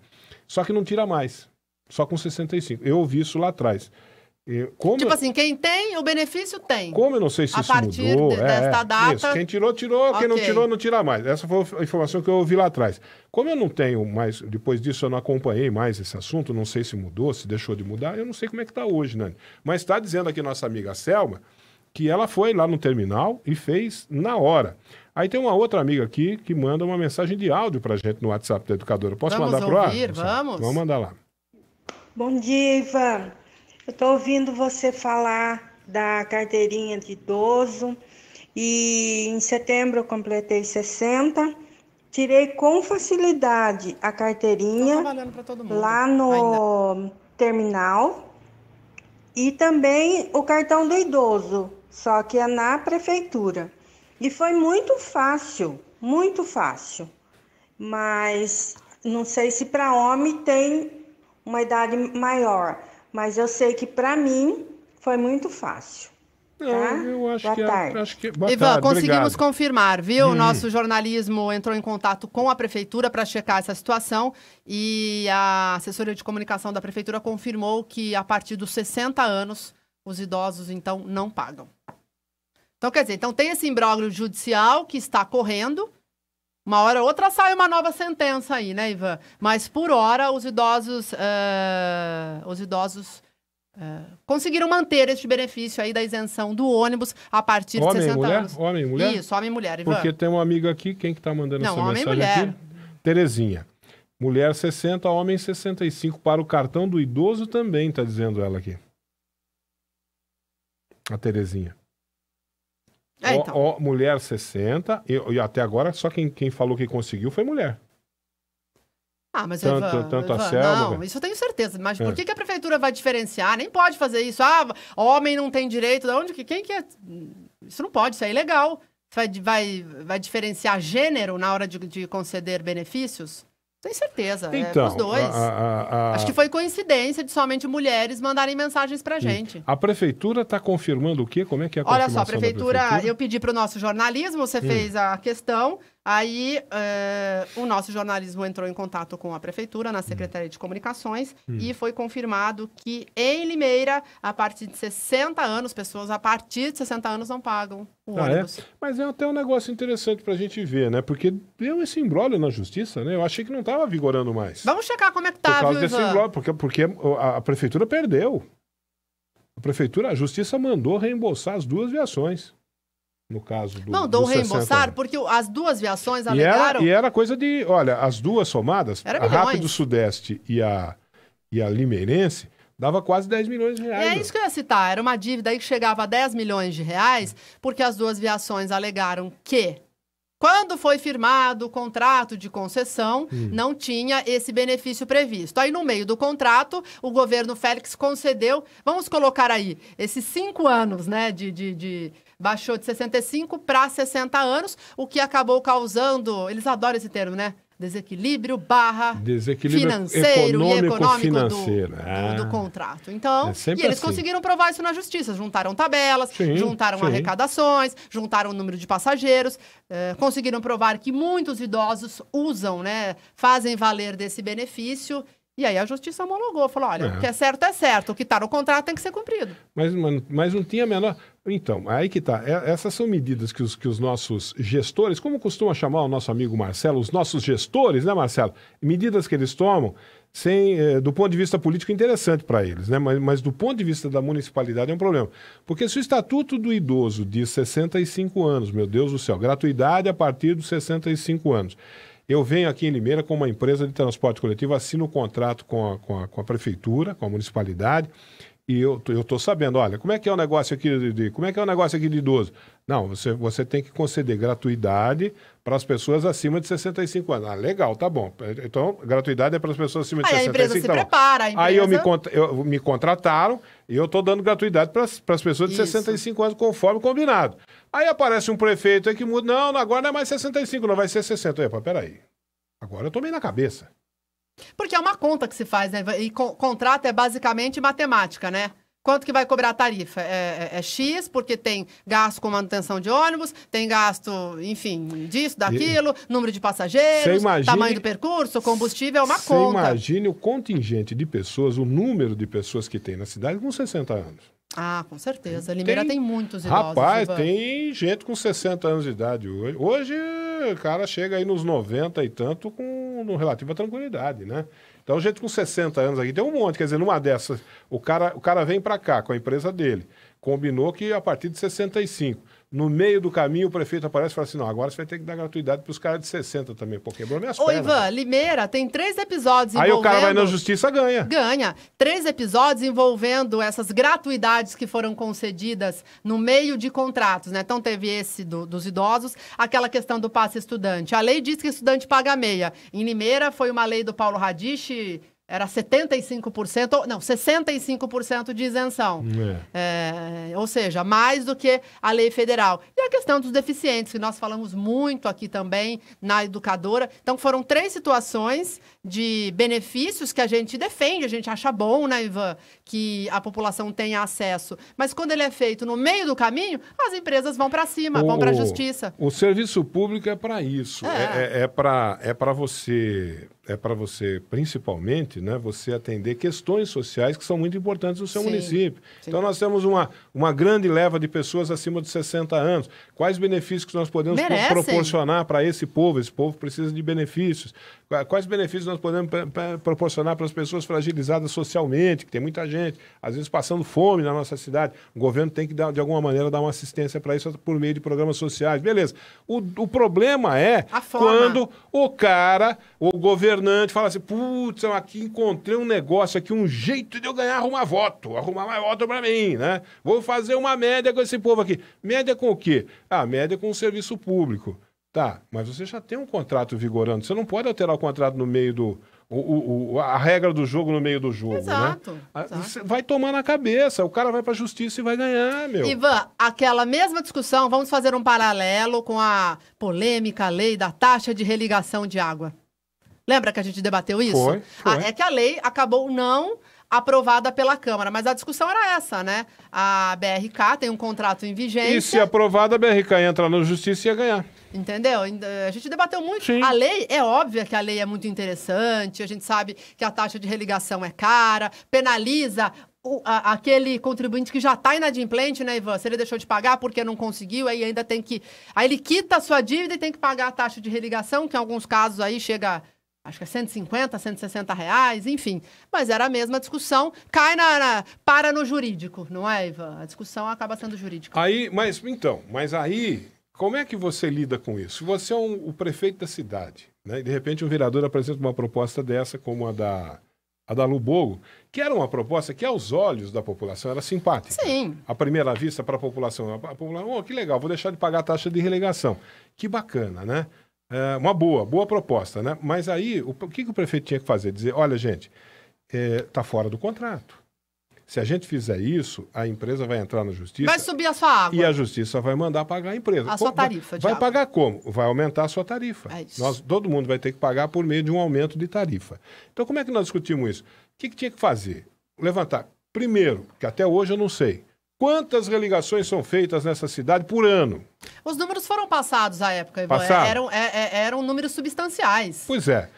Só que não tira mais, só com 65. Eu ouvi isso lá atrás. Como Tipo eu- assim, quem tem, o benefício tem. como eu não sei se A isso partir mudou. de- desta data- Isso. Quem tirou, tirou. Quem não tirou, não tira mais. Essa foi a informação que eu ouvi lá atrás. Como eu não tenho mais, depois disso eu não acompanhei mais esse assunto, não sei se mudou, se deixou de mudar, eu não sei como é que está hoje, Nani. Mas está dizendo aqui nossa amiga Selma que ela foi lá no terminal e fez na hora. Aí tem uma outra amiga aqui que manda uma mensagem de áudio pra gente no WhatsApp da educadora. Posso Vamos mandar pro ar? ouvir? Vamos. Vamos mandar lá. Bom dia, Ivan. Eu estou ouvindo você falar da carteirinha de idoso e em setembro eu completei 60. Tirei com facilidade a carteirinha lá Ainda. no terminal e também o cartão do idoso, só que é na prefeitura. E foi muito fácil, muito fácil. Mas não sei se para homem tem uma idade maior, mas eu sei que para mim foi muito fácil. Não, Tá? eu acho Boa que, é- tarde. acho que. Boa Ivan, tarde, conseguimos obrigado. Hum. confirmar, viu? O nosso jornalismo entrou em contato com a prefeitura para checar essa situação e a assessoria de comunicação da prefeitura confirmou que a partir dos 60 anos os idosos então não pagam. Então quer dizer, então tem esse imbróglio judicial que está correndo. Uma hora ou outra sai uma nova sentença aí, né, Ivan? Mas por hora os idosos, eh, os idosos eh, conseguiram manter este benefício aí da isenção do ônibus a partir de Homem e 60 mulher? anos. Homem e mulher? Isso, homem e mulher, Ivan. Porque tem uma amiga aqui, quem que tá mandando Não, essa homem e mensagem mulher. aqui? Terezinha. Mulher 60, homem 65. Para o cartão do idoso também, tá dizendo ela aqui. A Terezinha. É, Ó, então. ó, mulher 60, e, e até agora só quem, quem falou que conseguiu foi mulher. Ah, mas Tanto- Ivan, tanto a Ivan, Selma, não, isso eu tenho certeza. Mas É. por que, que a prefeitura vai diferenciar? Nem pode fazer isso. Ah, homem não tem direito. Da onde que quem que é? Isso não pode, isso é ilegal. Vai, vai, vai diferenciar gênero na hora de, de conceder benefícios? Tenho certeza. é Então, pros dois. a- a- a- Acho que foi coincidência de somente mulheres mandarem mensagens pra gente. a prefeitura está confirmando o quê? Como é que é a Olha só, a prefeitura, prefeitura? Hum. eu pedi para o nosso jornalismo, você fez a questão, aí eh, o nosso jornalismo entrou em contato com a prefeitura, Hum. na Secretaria de Comunicações, e foi confirmado que em Limeira, a partir de 60 anos, pessoas a partir de 60 anos não pagam o Ah, é? ônibus. Mas é até um negócio interessante pra gente ver, né? Porque deu esse embrólio na justiça, né? Eu achei que não estava vigorando mais. Vamos checar como é que Por tá, causa viu, desse embrólio, porque, porque a, a prefeitura perdeu. A prefeitura, a justiça mandou reembolsar as duas viações. No caso do. Mandou 60 reembolsar, porque as duas viações E alegaram... era, e era coisa de. Olha, as duas somadas, Era a. Rápido Sudeste e a, e a Limeirense, dava quase 10 milhões de E reais. é meu. isso que eu ia citar. Era uma dívida aí que chegava a 10 milhões de reais, porque as duas viações alegaram que Quando foi firmado o contrato de concessão, Hum. não tinha esse benefício previsto. Aí, no meio do contrato, o governo Félix concedeu, vamos colocar aí, esses cinco anos, né, de, de, de- baixou de 65 para 60 anos, o que acabou causando, eles adoram esse termo, né? Desequilíbrio barra Desequilíbrio financeiro e econômico econômico do, financeiro. do- Ah. do contrato. Então, É e eles assim. conseguiram provar isso na justiça. Juntaram tabelas, Sim, juntaram sim. arrecadações, juntaram o número de passageiros, eh, conseguiram provar que muitos idosos usam, né, fazem valer desse benefício. E aí a justiça homologou, falou: olha, É. o que é certo é certo, o que está no contrato tem que ser cumprido. Mas, mas, mas não tinha a menor. Então, aí que tá. É- Essas são medidas que os, que os nossos gestores, como costuma chamar o nosso amigo Marcelo, os nossos gestores, né, Marcelo? Medidas que eles tomam, sem, eh, do ponto de vista político, interessante para eles, né? Mas, mas do ponto de vista da municipalidade é um problema. Porque se o Estatuto do Idoso diz 65 anos, meu Deus do céu, gratuidade a partir dos 65 anos. Eu venho aqui em Limeira com uma empresa de transporte coletivo, assino o contrato com a, com a, com a prefeitura, com a municipalidade, e eu, eu tô sabendo, olha, como é que é o negócio aqui de, de- como é que é o negócio aqui de idoso? Não, você, você tem que conceder gratuidade para as pessoas acima de 65 anos. Ah, legal, tá bom. Então, gratuidade é para as pessoas acima de Aí a 65 empresa se tá prepara, a Aí eu me, empresa- eu- me contrataram e eu estou dando gratuidade para as pessoas de Isso. 65 anos, conforme combinado. Aí aparece um prefeito aí que muda, não, agora não é mais 65, não vai ser 60. Epa, peraí. Agora eu tomei na cabeça. Porque é uma conta que se faz, né? E co- contrato é basicamente matemática, né? Quanto que vai cobrar a tarifa? É, é- é X, porque tem gasto com manutenção de ônibus, tem gasto, enfim, disso, daquilo, número de passageiros, imagine- tamanho do percurso, combustível, é uma Você conta. imagine o contingente de pessoas, o número de pessoas que tem na cidade com 60 anos. Ah, com certeza. Limeira tem, muitos idosos. Rapaz, Ivan. tem gente com 60 anos de idade hoje. Hoje o cara chega aí nos 90 e tanto com relativa tranquilidade, né? Então, gente com 60 anos aqui tem um monte. Quer dizer, numa dessas, o cara, o cara vem para cá com a empresa dele. Combinou que a partir de 65. No meio do caminho, o prefeito aparece e fala assim: não, agora você vai ter que dar gratuidade para os caras de 60 também, porque quebrou minhas Ô, pernas. Ivan, Limeira tem três episódios Aí o cara vai na envolvendo- justiça ganha. Ganha. Três episódios envolvendo essas gratuidades que foram concedidas no meio de contratos, né? Então teve esse do- dos idosos, aquela questão do passe estudante. A lei diz que estudante paga meia. Em Limeira foi uma lei do Paulo Radich, era 75%, ou- não, 65% de isenção. É. É, ou seja, mais do que a lei federal. E a questão dos deficientes, que nós falamos muito aqui também na educadora. Então, foram três situações de benefícios que a gente defende, a gente acha bom, né, Ivan, que a população tenha acesso. Mas quando ele é feito no meio do caminho, as empresas vão para cima, vão para a O- justiça. O serviço público é para isso. É. É, é, para é para você é para você principalmente, né? Você atender questões sociais que são muito importantes no seu Sim, município. sim. Então nós temos uma, uma grande leva de pessoas acima de 60 anos. Quais benefícios nós podemos Merecem. proporcionar para esse povo? Esse povo precisa de benefícios. Qua- Quais benefícios nós podemos pe- pe- proporcionar para as pessoas fragilizadas socialmente, que tem muita gente, às vezes passando fome na nossa cidade. O governo tem que, dar, de alguma maneira, dar uma assistência para isso por meio de programas sociais. Beleza. O, o problema é quando o cara, o governante, fala assim: putz, eu aqui encontrei um negócio aqui, um jeito de eu ganhar, arrumar voto, arrumar mais voto para mim, né? Vou fazer uma média com esse povo aqui. Média com o quê? Ah, média com o serviço público. Tá, mas você já tem um contrato vigorando. Você não pode alterar o contrato no meio do. o- o- a regra do jogo no meio do jogo, Exato, né? Ah, exato. você Vai tomar na cabeça. O cara vai pra justiça e vai ganhar, meu. Ivan, aquela mesma discussão, vamos fazer um paralelo com a polêmica lei da taxa de religação de água. Lembra que a gente debateu isso? Foi, foi. Ah, é que a lei acabou não aprovada pela Câmara, mas a discussão era essa, né? A BRK tem um contrato em vigência. E se aprovada, a BRK entra na justiça e ia ganhar. Entendeu? A gente debateu muito. Sim. A lei, é óbvio que a lei é muito interessante, a gente sabe que a taxa de religação é cara, penaliza o- a- aquele contribuinte que já está inadimplente, né, Ivan? Se ele deixou de pagar porque não conseguiu, aí ainda tem que. Aí ele quita a sua dívida e tem que pagar a taxa de religação, que em alguns casos aí chega. Acho que é 150, 160 reais, enfim. Mas era a mesma discussão. Cai na, na- para no jurídico, não é, Ivan? A discussão acaba sendo jurídica. Aí, mas então, mas aí, como é que você lida com isso? Você é um- o prefeito da cidade, né? E de repente um vereador apresenta uma proposta dessa, como a da a da Lubogo, que era uma proposta que aos olhos da população era simpática. Sim. À primeira vista para a população, a população, oh, que legal, vou deixar de pagar a taxa de relegação. Que bacana, né? É uma boa, boa proposta, né? Mas aí, o, o que, que o prefeito tinha que fazer? Dizer, olha, gente, está fora do contrato. Se a gente fizer isso, a empresa vai entrar na justiça. Vai subir a sua água. E a justiça vai mandar pagar a empresa. A sua vai- tarifa de Vai, água. pagar como? Vai aumentar a sua tarifa. É isso. Nós, todo mundo vai ter que pagar por meio de um aumento de tarifa. Então, como é que nós discutimos isso? O que, que tinha que fazer? Levantar. Primeiro, que até hoje eu não sei. Quantas religações são feitas nessa cidade por ano? Os números foram passados à época, Ivan. Eram, é- é- eram números substanciais. Pois é.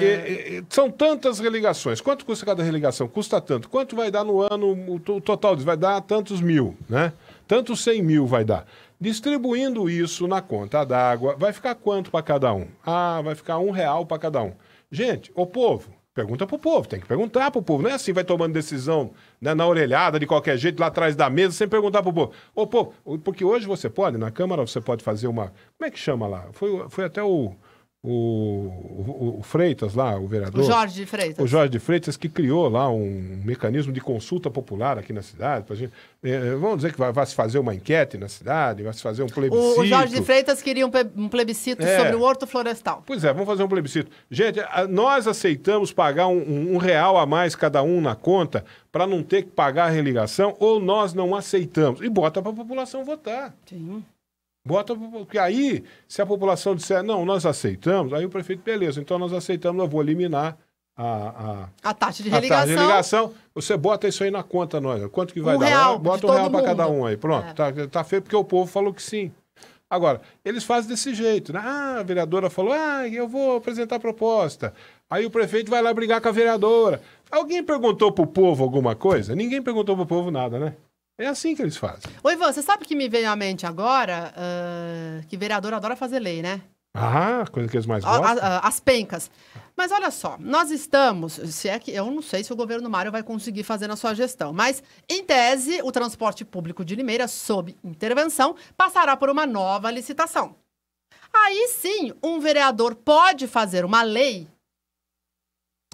E- e- são tantas religações. Quanto custa cada religação? Custa tanto. Quanto vai dar no ano o, to- o total? Vai dar tantos mil, né? Tantos 100 mil vai dar. Distribuindo isso na conta d'água, vai ficar quanto para cada um? Ah, vai ficar um real para cada um. Gente, o povo, pergunta pro povo, tem que perguntar pro povo. Não é assim, vai tomando decisão né, na orelhada, de qualquer jeito, lá atrás da mesa, sem perguntar pro povo. Ô, povo, porque hoje você pode, na Câmara, você pode fazer uma. Como é que chama lá? Foi, foi até o, o, o- Freitas lá, o vereador. O Jorge de Freitas. O Jorge de Freitas que criou lá um mecanismo de consulta popular aqui na cidade. Pra gente, eh, vamos dizer que vai, vai se fazer uma enquete na cidade, vai se fazer um plebiscito. O, o Jorge de Freitas queria um, um plebiscito É. sobre o horto florestal. Pois é, vamos fazer um plebiscito. Gente, a- nós aceitamos pagar um, um- um real a mais cada um na conta para não ter que pagar a religação ou nós não aceitamos? E bota para a população votar. Sim. Bota, porque aí, se a população disser, não, nós aceitamos, aí o prefeito, beleza, então nós aceitamos, eu vou eliminar a, a, A taxa de a taxa religação. de religação, você bota isso aí na conta, nós. Quanto que vai Um dar? real bota um real para cada um aí. Pronto, É. tá, tá feio porque o povo falou que sim. Agora, eles fazem desse jeito, né? Ah, a vereadora falou, ah, eu vou apresentar a proposta. Aí o prefeito vai lá brigar com a vereadora. Alguém perguntou pro povo alguma coisa? Ninguém perguntou pro povo nada, né? É assim que eles fazem. Ô, Ivan, você sabe que me veio à mente agora ah, que vereador adora fazer lei, né? Ah, coisa que eles mais gostam. a- as pencas. Mas olha só, nós estamos, se é que eu não sei se o governo Mário vai conseguir fazer na sua gestão, mas em tese, o transporte público de Limeira, sob intervenção, passará por uma nova licitação. Aí sim, um vereador pode fazer uma lei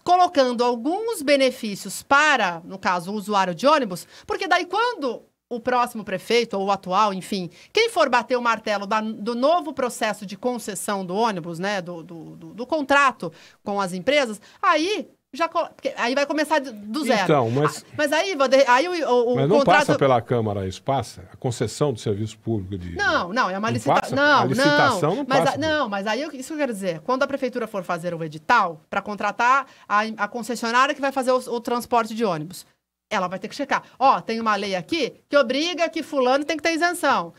colocando alguns benefícios para, no caso, o usuário de ônibus, porque daí quando o próximo prefeito ou o atual, enfim, quem for bater o martelo da- do novo processo de concessão do ônibus, né, do, do, do- do contrato com as empresas, aí já porque aí vai começar do- zero. Então, mas- Ah, mas aí, Wander, aí o, o, Mas não contrato passa pela Câmara isso, passa? A concessão do serviço público de... Não, não, é uma Não licitação. Não, A licitação não. não mas, passa não, mas aí isso que eu quero dizer. Quando a prefeitura for fazer o edital para contratar a, a concessionária que vai fazer o, o transporte de ônibus, ela vai ter que checar. Ó, tem uma lei aqui que obriga que fulano tem que ter isenção.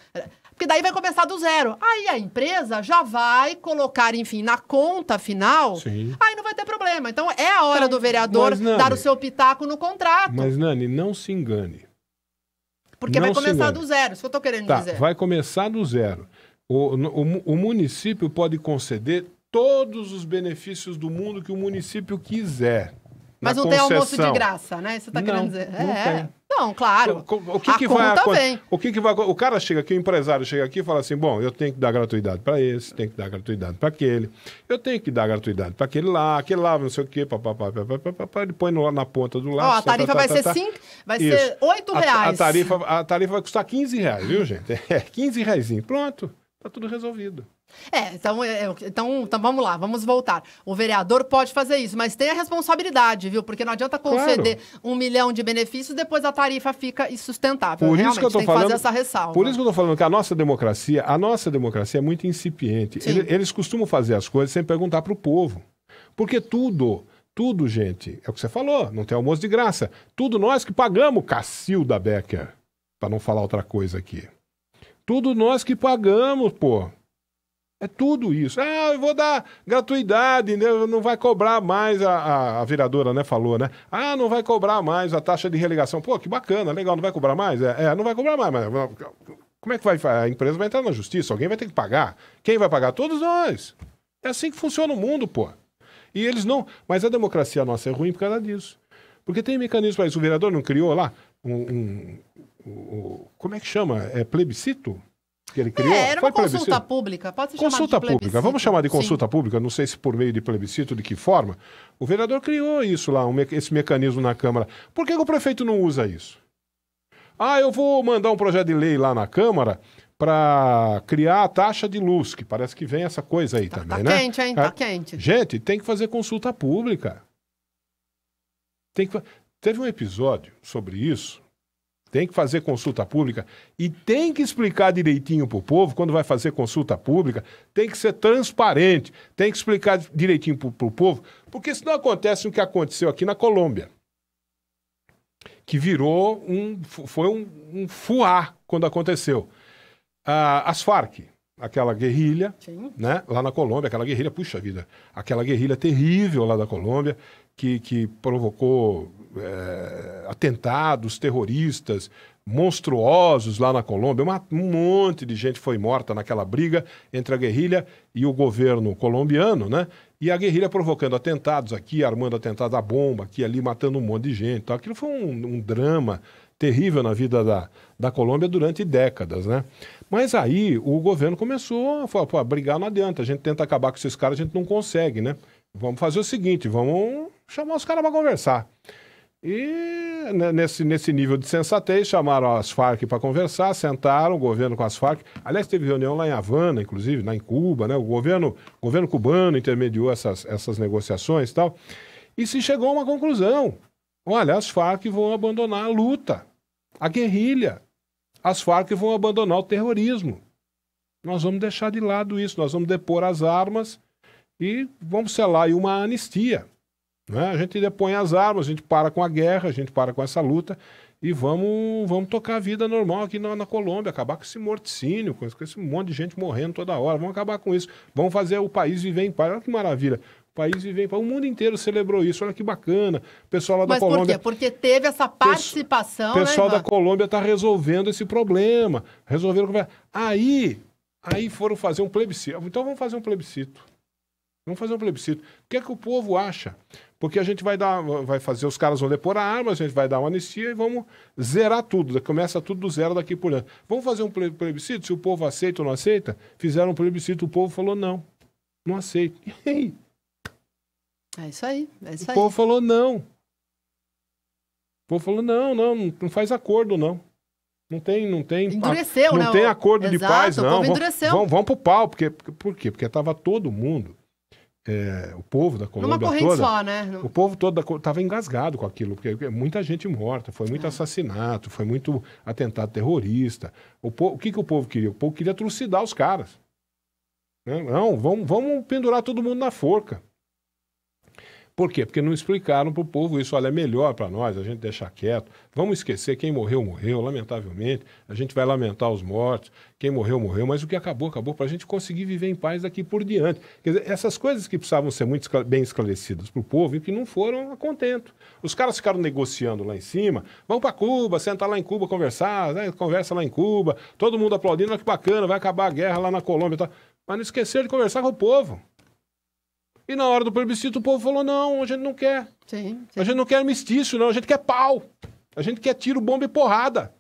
Porque daí vai começar do zero. Aí a empresa já vai colocar, enfim, na conta final. Sim. Aí não vai ter problema. Então é a hora do vereador mas, Nani, dar o seu pitaco no contrato. Mas, Nani, não se engane. porque não vai começar do zero. Isso que eu tô querendo Tá, dizer. vai começar do zero. O, o, o município pode conceder todos os benefícios do mundo que o município quiser. Mas não tem almoço concessão. de graça, né? Você tá Não, querendo dizer. não é. tem. Não, claro. O, o- que, que vai conta acon- vem. O que, que vai O cara chega aqui, o empresário chega aqui e fala assim: bom, eu tenho que dar gratuidade para esse, tenho que dar gratuidade para aquele, eu tenho que dar gratuidade para aquele lá, aquele lá, não sei o quê, papapá, ele põe no, na ponta do Ó, lápis. a tarifa tá, vai tá, ser tá, tá. cinco, vai Isso. ser oito A- reais. A, tarifa, a tarifa vai custar 15 reais, viu, gente? É 15 reais. Pronto, tá tudo resolvido. É, então, é, é, então, então vamos lá, vamos voltar. O vereador pode fazer isso, mas tem a responsabilidade, viu? Porque não adianta conceder um milhão de benefícios depois a tarifa fica insustentável. Por Realmente, isso que eu tô tem falando. que fazer essa ressalva. Por isso que eu tô falando que a nossa democracia, a nossa democracia é muito incipiente. Sim. Ele- Eles costumam fazer as coisas sem perguntar para o povo. Porque tudo, tudo, gente, é o que você falou, não tem almoço de graça. Tudo nós que pagamos, Cacilda Becker, para não falar outra coisa aqui. Tudo nós que pagamos, pô. É tudo isso. Ah, eu vou dar gratuidade, né? não vai cobrar mais, a, a, a vereadora né, falou, né? Ah, não vai cobrar mais a taxa de religação. Pô, que bacana, legal, não vai cobrar mais? É, é, não vai cobrar mais, mas como é que vai? A empresa vai entrar na justiça, alguém vai ter que pagar. Quem vai pagar? Todos nós. É assim que funciona o mundo, pô. E eles não. Mas a democracia nossa é ruim por causa disso. Porque tem mecanismo para isso. O vereador não criou lá um. um- um- como é que chama? É plebiscito? Que ele criou. É, era foi uma consulta plebiscito. pública. Pode se chamar Consulta pública, vamos chamar de Sim. consulta pública, não sei se por meio de plebiscito, de que forma. O vereador criou isso lá, um me- esse mecanismo na Câmara. Por que, que o prefeito não usa isso? Ah, eu vou mandar um projeto de lei lá na Câmara para criar a taxa de luz, que parece que vem essa coisa aí também, Tá né? quente, hein? Tá É. quente. Gente, tem que fazer consulta pública. Tem que... Teve um episódio sobre isso. Tem que fazer consulta pública e tem que explicar direitinho para o povo quando vai fazer consulta pública. Tem que ser transparente, tem que explicar direitinho para o povo, porque senão acontece o que aconteceu aqui na Colômbia, que virou um. foi um, um fuá quando aconteceu. Ah, as Farc, aquela guerrilha, Sim. né, lá na Colômbia, aquela guerrilha, puxa vida, aquela guerrilha terrível lá da Colômbia, que, que provocou é, atentados terroristas monstruosos lá na Colômbia. Uma- um monte de gente foi morta naquela briga entre a guerrilha e o governo colombiano, né? E a guerrilha provocando atentados aqui, armando atentados à bomba, aqui ali, matando um monte de gente. Então, aquilo foi um, um drama terrível na vida da, da Colômbia durante décadas, né? Mas aí o governo começou a falar, pô, brigar não adianta, a gente tenta acabar com esses caras, a gente não consegue, né? Vamos fazer o seguinte, vamos chamar os caras para conversar. E né, nesse, nesse nível de sensatez, chamaram as Farc para conversar, sentaram o governo com as Farc. Aliás, teve reunião lá em Havana, inclusive, lá em Cuba, né? O governo, o governo cubano intermediou essas, essas negociações e tal. E se chegou a uma conclusão. Olha, as Farc vão abandonar a luta, a guerrilha. As Farc vão abandonar o terrorismo. Nós vamos deixar de lado isso, nós vamos depor as armas e vamos selar aí uma anistia. Né? A gente depõe as armas, a gente para com a guerra, a gente para com essa luta e vamos, vamos tocar a vida normal aqui na, na Colômbia, acabar com esse morticínio, com esse, monte de gente morrendo toda hora. Vamos acabar com isso. Vamos fazer o país viver em paz. Olha que maravilha. O país viver em paz. O mundo inteiro celebrou isso. Olha que bacana. O pessoal lá da Mas por Colômbia. quê? Porque teve essa participação, O pessoal né, da? Colômbia está resolvendo esse problema. Resolveram. Aí, aí foram fazer um plebiscito. Então vamos fazer um plebiscito. Vamos fazer um plebiscito. O que é que o povo acha? Porque a gente vai dar, vai fazer, os caras vão depor a arma, a gente vai dar uma anistia e vamos zerar tudo. Começa tudo do zero daqui por diante. Vamos fazer um ple- plebiscito? Se o povo aceita ou não aceita? Fizeram um plebiscito, o povo falou não. Não aceita. E aí? É isso aí, é isso O aí. povo falou não. O povo falou não, não, não faz acordo não. Não tem, não tem. Endureceu, não né, tem acordo de Exato, paz, o não. endureceu. Vão, vão pro pau, porque, por quê? Porque tava todo mundo, é, o povo da Numa Colômbia corrente toda, só, né? o povo todo estava engasgado com aquilo, porque é muita gente morta, foi É. muito assassinato, foi muito atentado terrorista. O, o que, que o povo queria? O povo queria trucidar os caras. Né? Não, vamos, vamos pendurar todo mundo na forca. Por quê? Porque não explicaram para o povo isso. Olha, é melhor para nós a gente deixar quieto. Vamos esquecer quem morreu, morreu, lamentavelmente. A gente vai lamentar os mortos. Quem morreu, morreu. Mas o que acabou, acabou. Para a gente conseguir viver em paz daqui por diante. Quer dizer, essas coisas que precisavam ser muito bem esclarecidas para o povo e que não foram a contento. Os caras ficaram negociando lá em cima. Vamos para Cuba, sentar lá em Cuba, conversar. Né? Conversa lá em Cuba. Todo mundo aplaudindo. Olha que bacana, vai acabar a guerra lá na Colômbia. tal. Mas não esqueceram de conversar com o povo. E na hora do plebiscito o povo falou: não, a gente não quer. Sim, A gente não quer mistício, não. A gente quer pau. A gente quer tiro, bomba e porrada.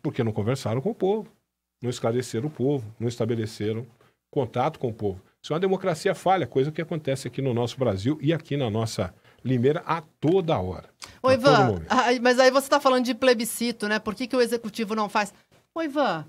Porque não conversaram com o povo. Não esclareceram o povo. Não estabeleceram contato com o povo. Isso é uma democracia falha, coisa que acontece aqui no nosso Brasil e aqui na nossa Limeira a toda hora. Ô, Ivan, mas aí você está falando de plebiscito, né? Por que, que o executivo não faz? Ô, Ivan,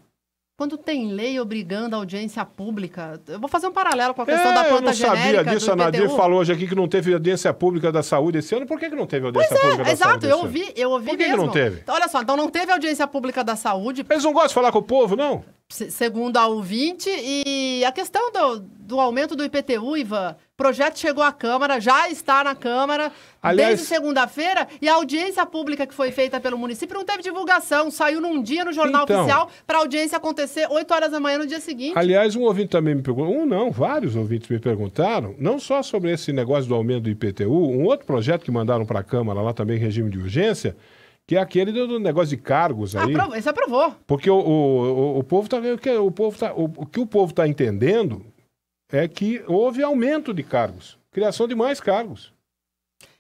quando tem lei obrigando a audiência pública, eu vou fazer um paralelo com a questão É, da eu planta não sabia genérica disso. A Nadir falou hoje aqui que não teve audiência pública da saúde esse ano. Por que, que não teve audiência pública da Exato, saúde? eu esse ano? ouvi, eu ouvi Por que que mesmo. não teve? Então, olha só, então não teve audiência pública da saúde, Eles não gostam de falar com o povo, não? Se- segundo a ouvinte, e a questão do, do aumento do IPTU, Ivan, o projeto chegou à Câmara, já está na Câmara, Aliás- desde segunda-feira, e a audiência pública que foi feita pelo município não teve divulgação, saiu num dia no Jornal Então. Oficial para a audiência acontecer 8 horas da manhã no dia seguinte. Aliás, um ouvinte também me perguntou, um não, vários ouvintes me perguntaram, não só sobre esse negócio do aumento do IPTU, um outro projeto que mandaram para a Câmara lá também, regime de urgência, que é aquele do, do negócio de cargos aí. Aprovou, esse aprovou. Porque o, o, o, o povo tá, o que o povo tá, o, o que o povo está entendendo é que houve aumento de cargos, criação de mais cargos.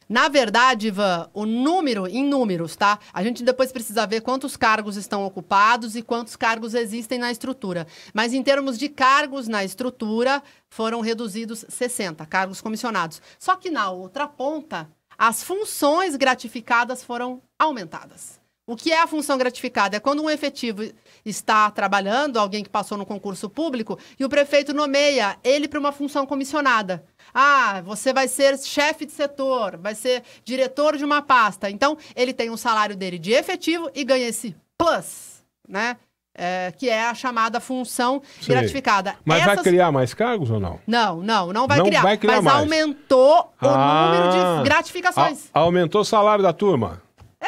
Na verdade, Ivan, o número, em números, tá? A gente depois precisa ver quantos cargos estão ocupados e quantos cargos existem na estrutura. Mas em termos de cargos na estrutura, foram reduzidos 60 cargos comissionados. Só que na outra ponta, as funções gratificadas foram aumentadas. O que é a função gratificada? É quando um efetivo está trabalhando, alguém que passou no concurso público, e o prefeito nomeia ele para uma função comissionada. Ah, você vai ser chefe de setor, vai ser diretor de uma pasta. Então, ele tem um salário dele de efetivo e ganha esse plus, né? É, que é a chamada função Sei. gratificada. Mas vai Essas- criar mais cargos ou não? Não, não, não vai Não criar. vai criar mas mais. aumentou o Ah. número de gratificações. A- aumentou o salário da turma.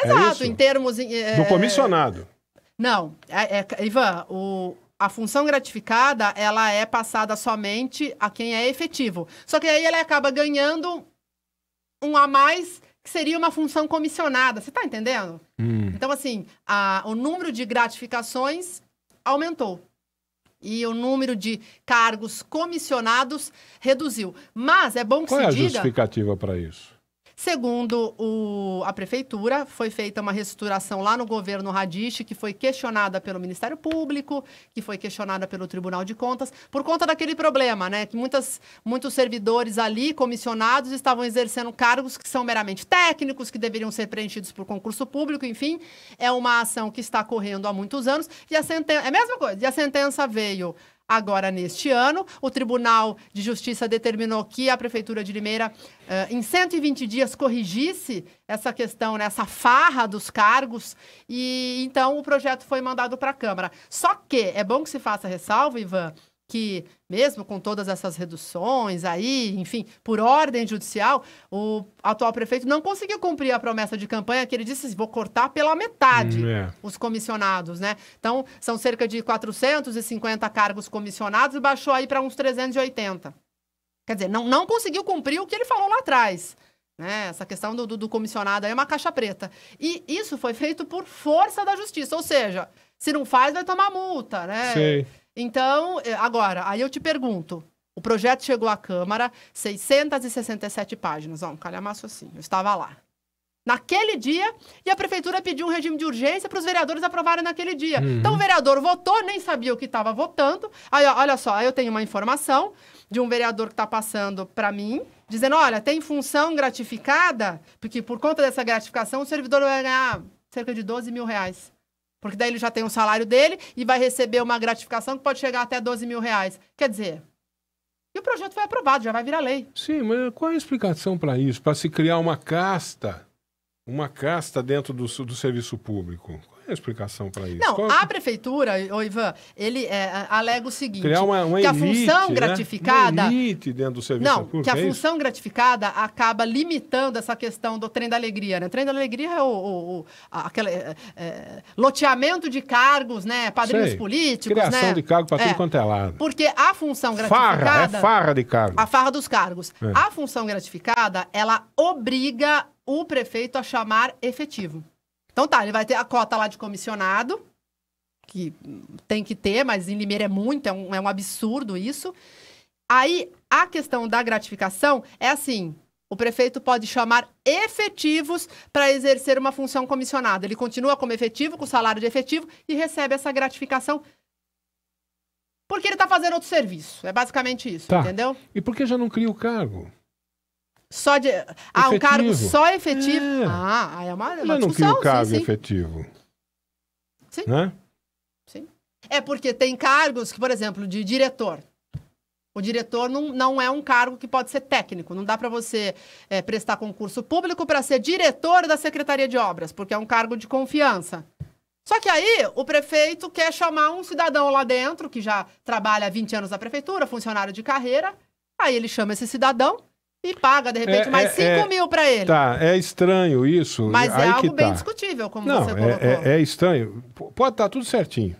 É Exato, isso? em termos. é, Do comissionado. Não, é, é- Ivan, o, a função gratificada ela é passada somente a quem é efetivo. Só que aí ele acaba ganhando um a mais que seria uma função comissionada. Você está entendendo? Hum. Então, assim, a- o número de gratificações aumentou. E o número de cargos comissionados reduziu. Mas é bom que Qual é se a diga. justificativa para isso? Segundo o- a prefeitura, foi feita uma reestruturação lá no governo Radiche, que foi questionada pelo Ministério Público, que foi questionada pelo Tribunal de Contas, por conta daquele problema, né? Que muitas, muitos servidores ali, comissionados, estavam exercendo cargos que são meramente técnicos, que deveriam ser preenchidos por concurso público, enfim. É uma ação que está correndo há muitos anos. E a sentença. É a mesma coisa. E a sentença veio agora neste ano. O Tribunal de Justiça determinou que a Prefeitura de Limeira, eh, em 120 dias, corrigisse essa questão, né, essa farra dos cargos, e então o projeto foi mandado para a Câmara. Só que é bom que se faça ressalva, Ivan, que mesmo com todas essas reduções aí, enfim, por ordem judicial, o atual prefeito não conseguiu cumprir a promessa de campanha que ele disse, vou cortar pela metade Hum, é. os comissionados, né? Então, são cerca de 450 cargos comissionados e baixou aí para uns 380. Quer dizer, não, não conseguiu cumprir o que ele falou lá atrás. Né? Essa questão do, do, do comissionado aí é uma caixa preta. E isso foi feito por força da justiça. Ou seja, se não faz, vai tomar multa, né? Sei. Então, eh, agora, aí eu te pergunto. O projeto chegou à Câmara, 667 páginas. Ó, um calhamaço assim. Eu estava lá. Naquele dia, e a prefeitura pediu um regime de urgência para os vereadores aprovarem naquele dia. Então o vereador votou, nem sabia o que estava votando. Aí, ó, olha só, aí eu tenho uma informação de um vereador que está passando para mim, dizendo: olha, tem função gratificada, porque por conta dessa gratificação o servidor vai ganhar cerca de 12 mil reais. Porque daí ele já tem o salário dele e vai receber uma gratificação que pode chegar até 12 mil reais. Quer dizer, e o projeto foi aprovado, já vai virar lei. Sim, mas qual é a explicação para isso? Para se criar uma casta, uma casta dentro do, do serviço público. É a explicação para isso? Não, Qual- a prefeitura, ô Ivan, ele é, alega o seguinte: criar uma, uma que a função né? gratificada. Uma elite dentro do serviço Não, público. que a é isso? função gratificada acaba limitando essa questão do trem da alegria, né? O trem da alegria é o, o- o- aquele é, é, loteamento de cargos, né? Padrinhos Sei. políticos, Criação né? de cargo para É, tudo quanto é lado. Porque a função Farra, gratificada. é farra de cargo. A farra dos cargos. É. A função gratificada, ela obriga o prefeito a chamar efetivo. Então tá, ele vai ter a cota lá de comissionado, que tem que ter, mas em Limeira é muito, é um, é um absurdo isso. Aí, a questão da gratificação é assim: o prefeito pode chamar efetivos para exercer uma função comissionada. Ele continua como efetivo, com salário de efetivo, e recebe essa gratificação porque ele está fazendo outro serviço. É basicamente isso, Tá. entendeu? E por que já não cria o cargo? Só de. Ah, um Efetivo. cargo só efetivo. É. Ah, aí é uma, é uma não cria discussão, o cargo sim, sim. efetivo. Sim. Né? É porque tem cargos que, por exemplo, de diretor. O diretor não, não é um cargo que pode ser técnico. Não dá para você é, prestar concurso público para ser diretor da Secretaria de Obras, porque é um cargo de confiança. Só que aí o prefeito quer chamar um cidadão lá dentro, que já trabalha há 20 anos na prefeitura, funcionário de carreira. Aí ele chama esse cidadão e paga, de repente, É, mais é, 5 é. mil para ele. Tá, é estranho isso. Mas é algo que bem tá. discutível, como Não, você colocou. é, é, é estranho. Pode estar tudo certinho.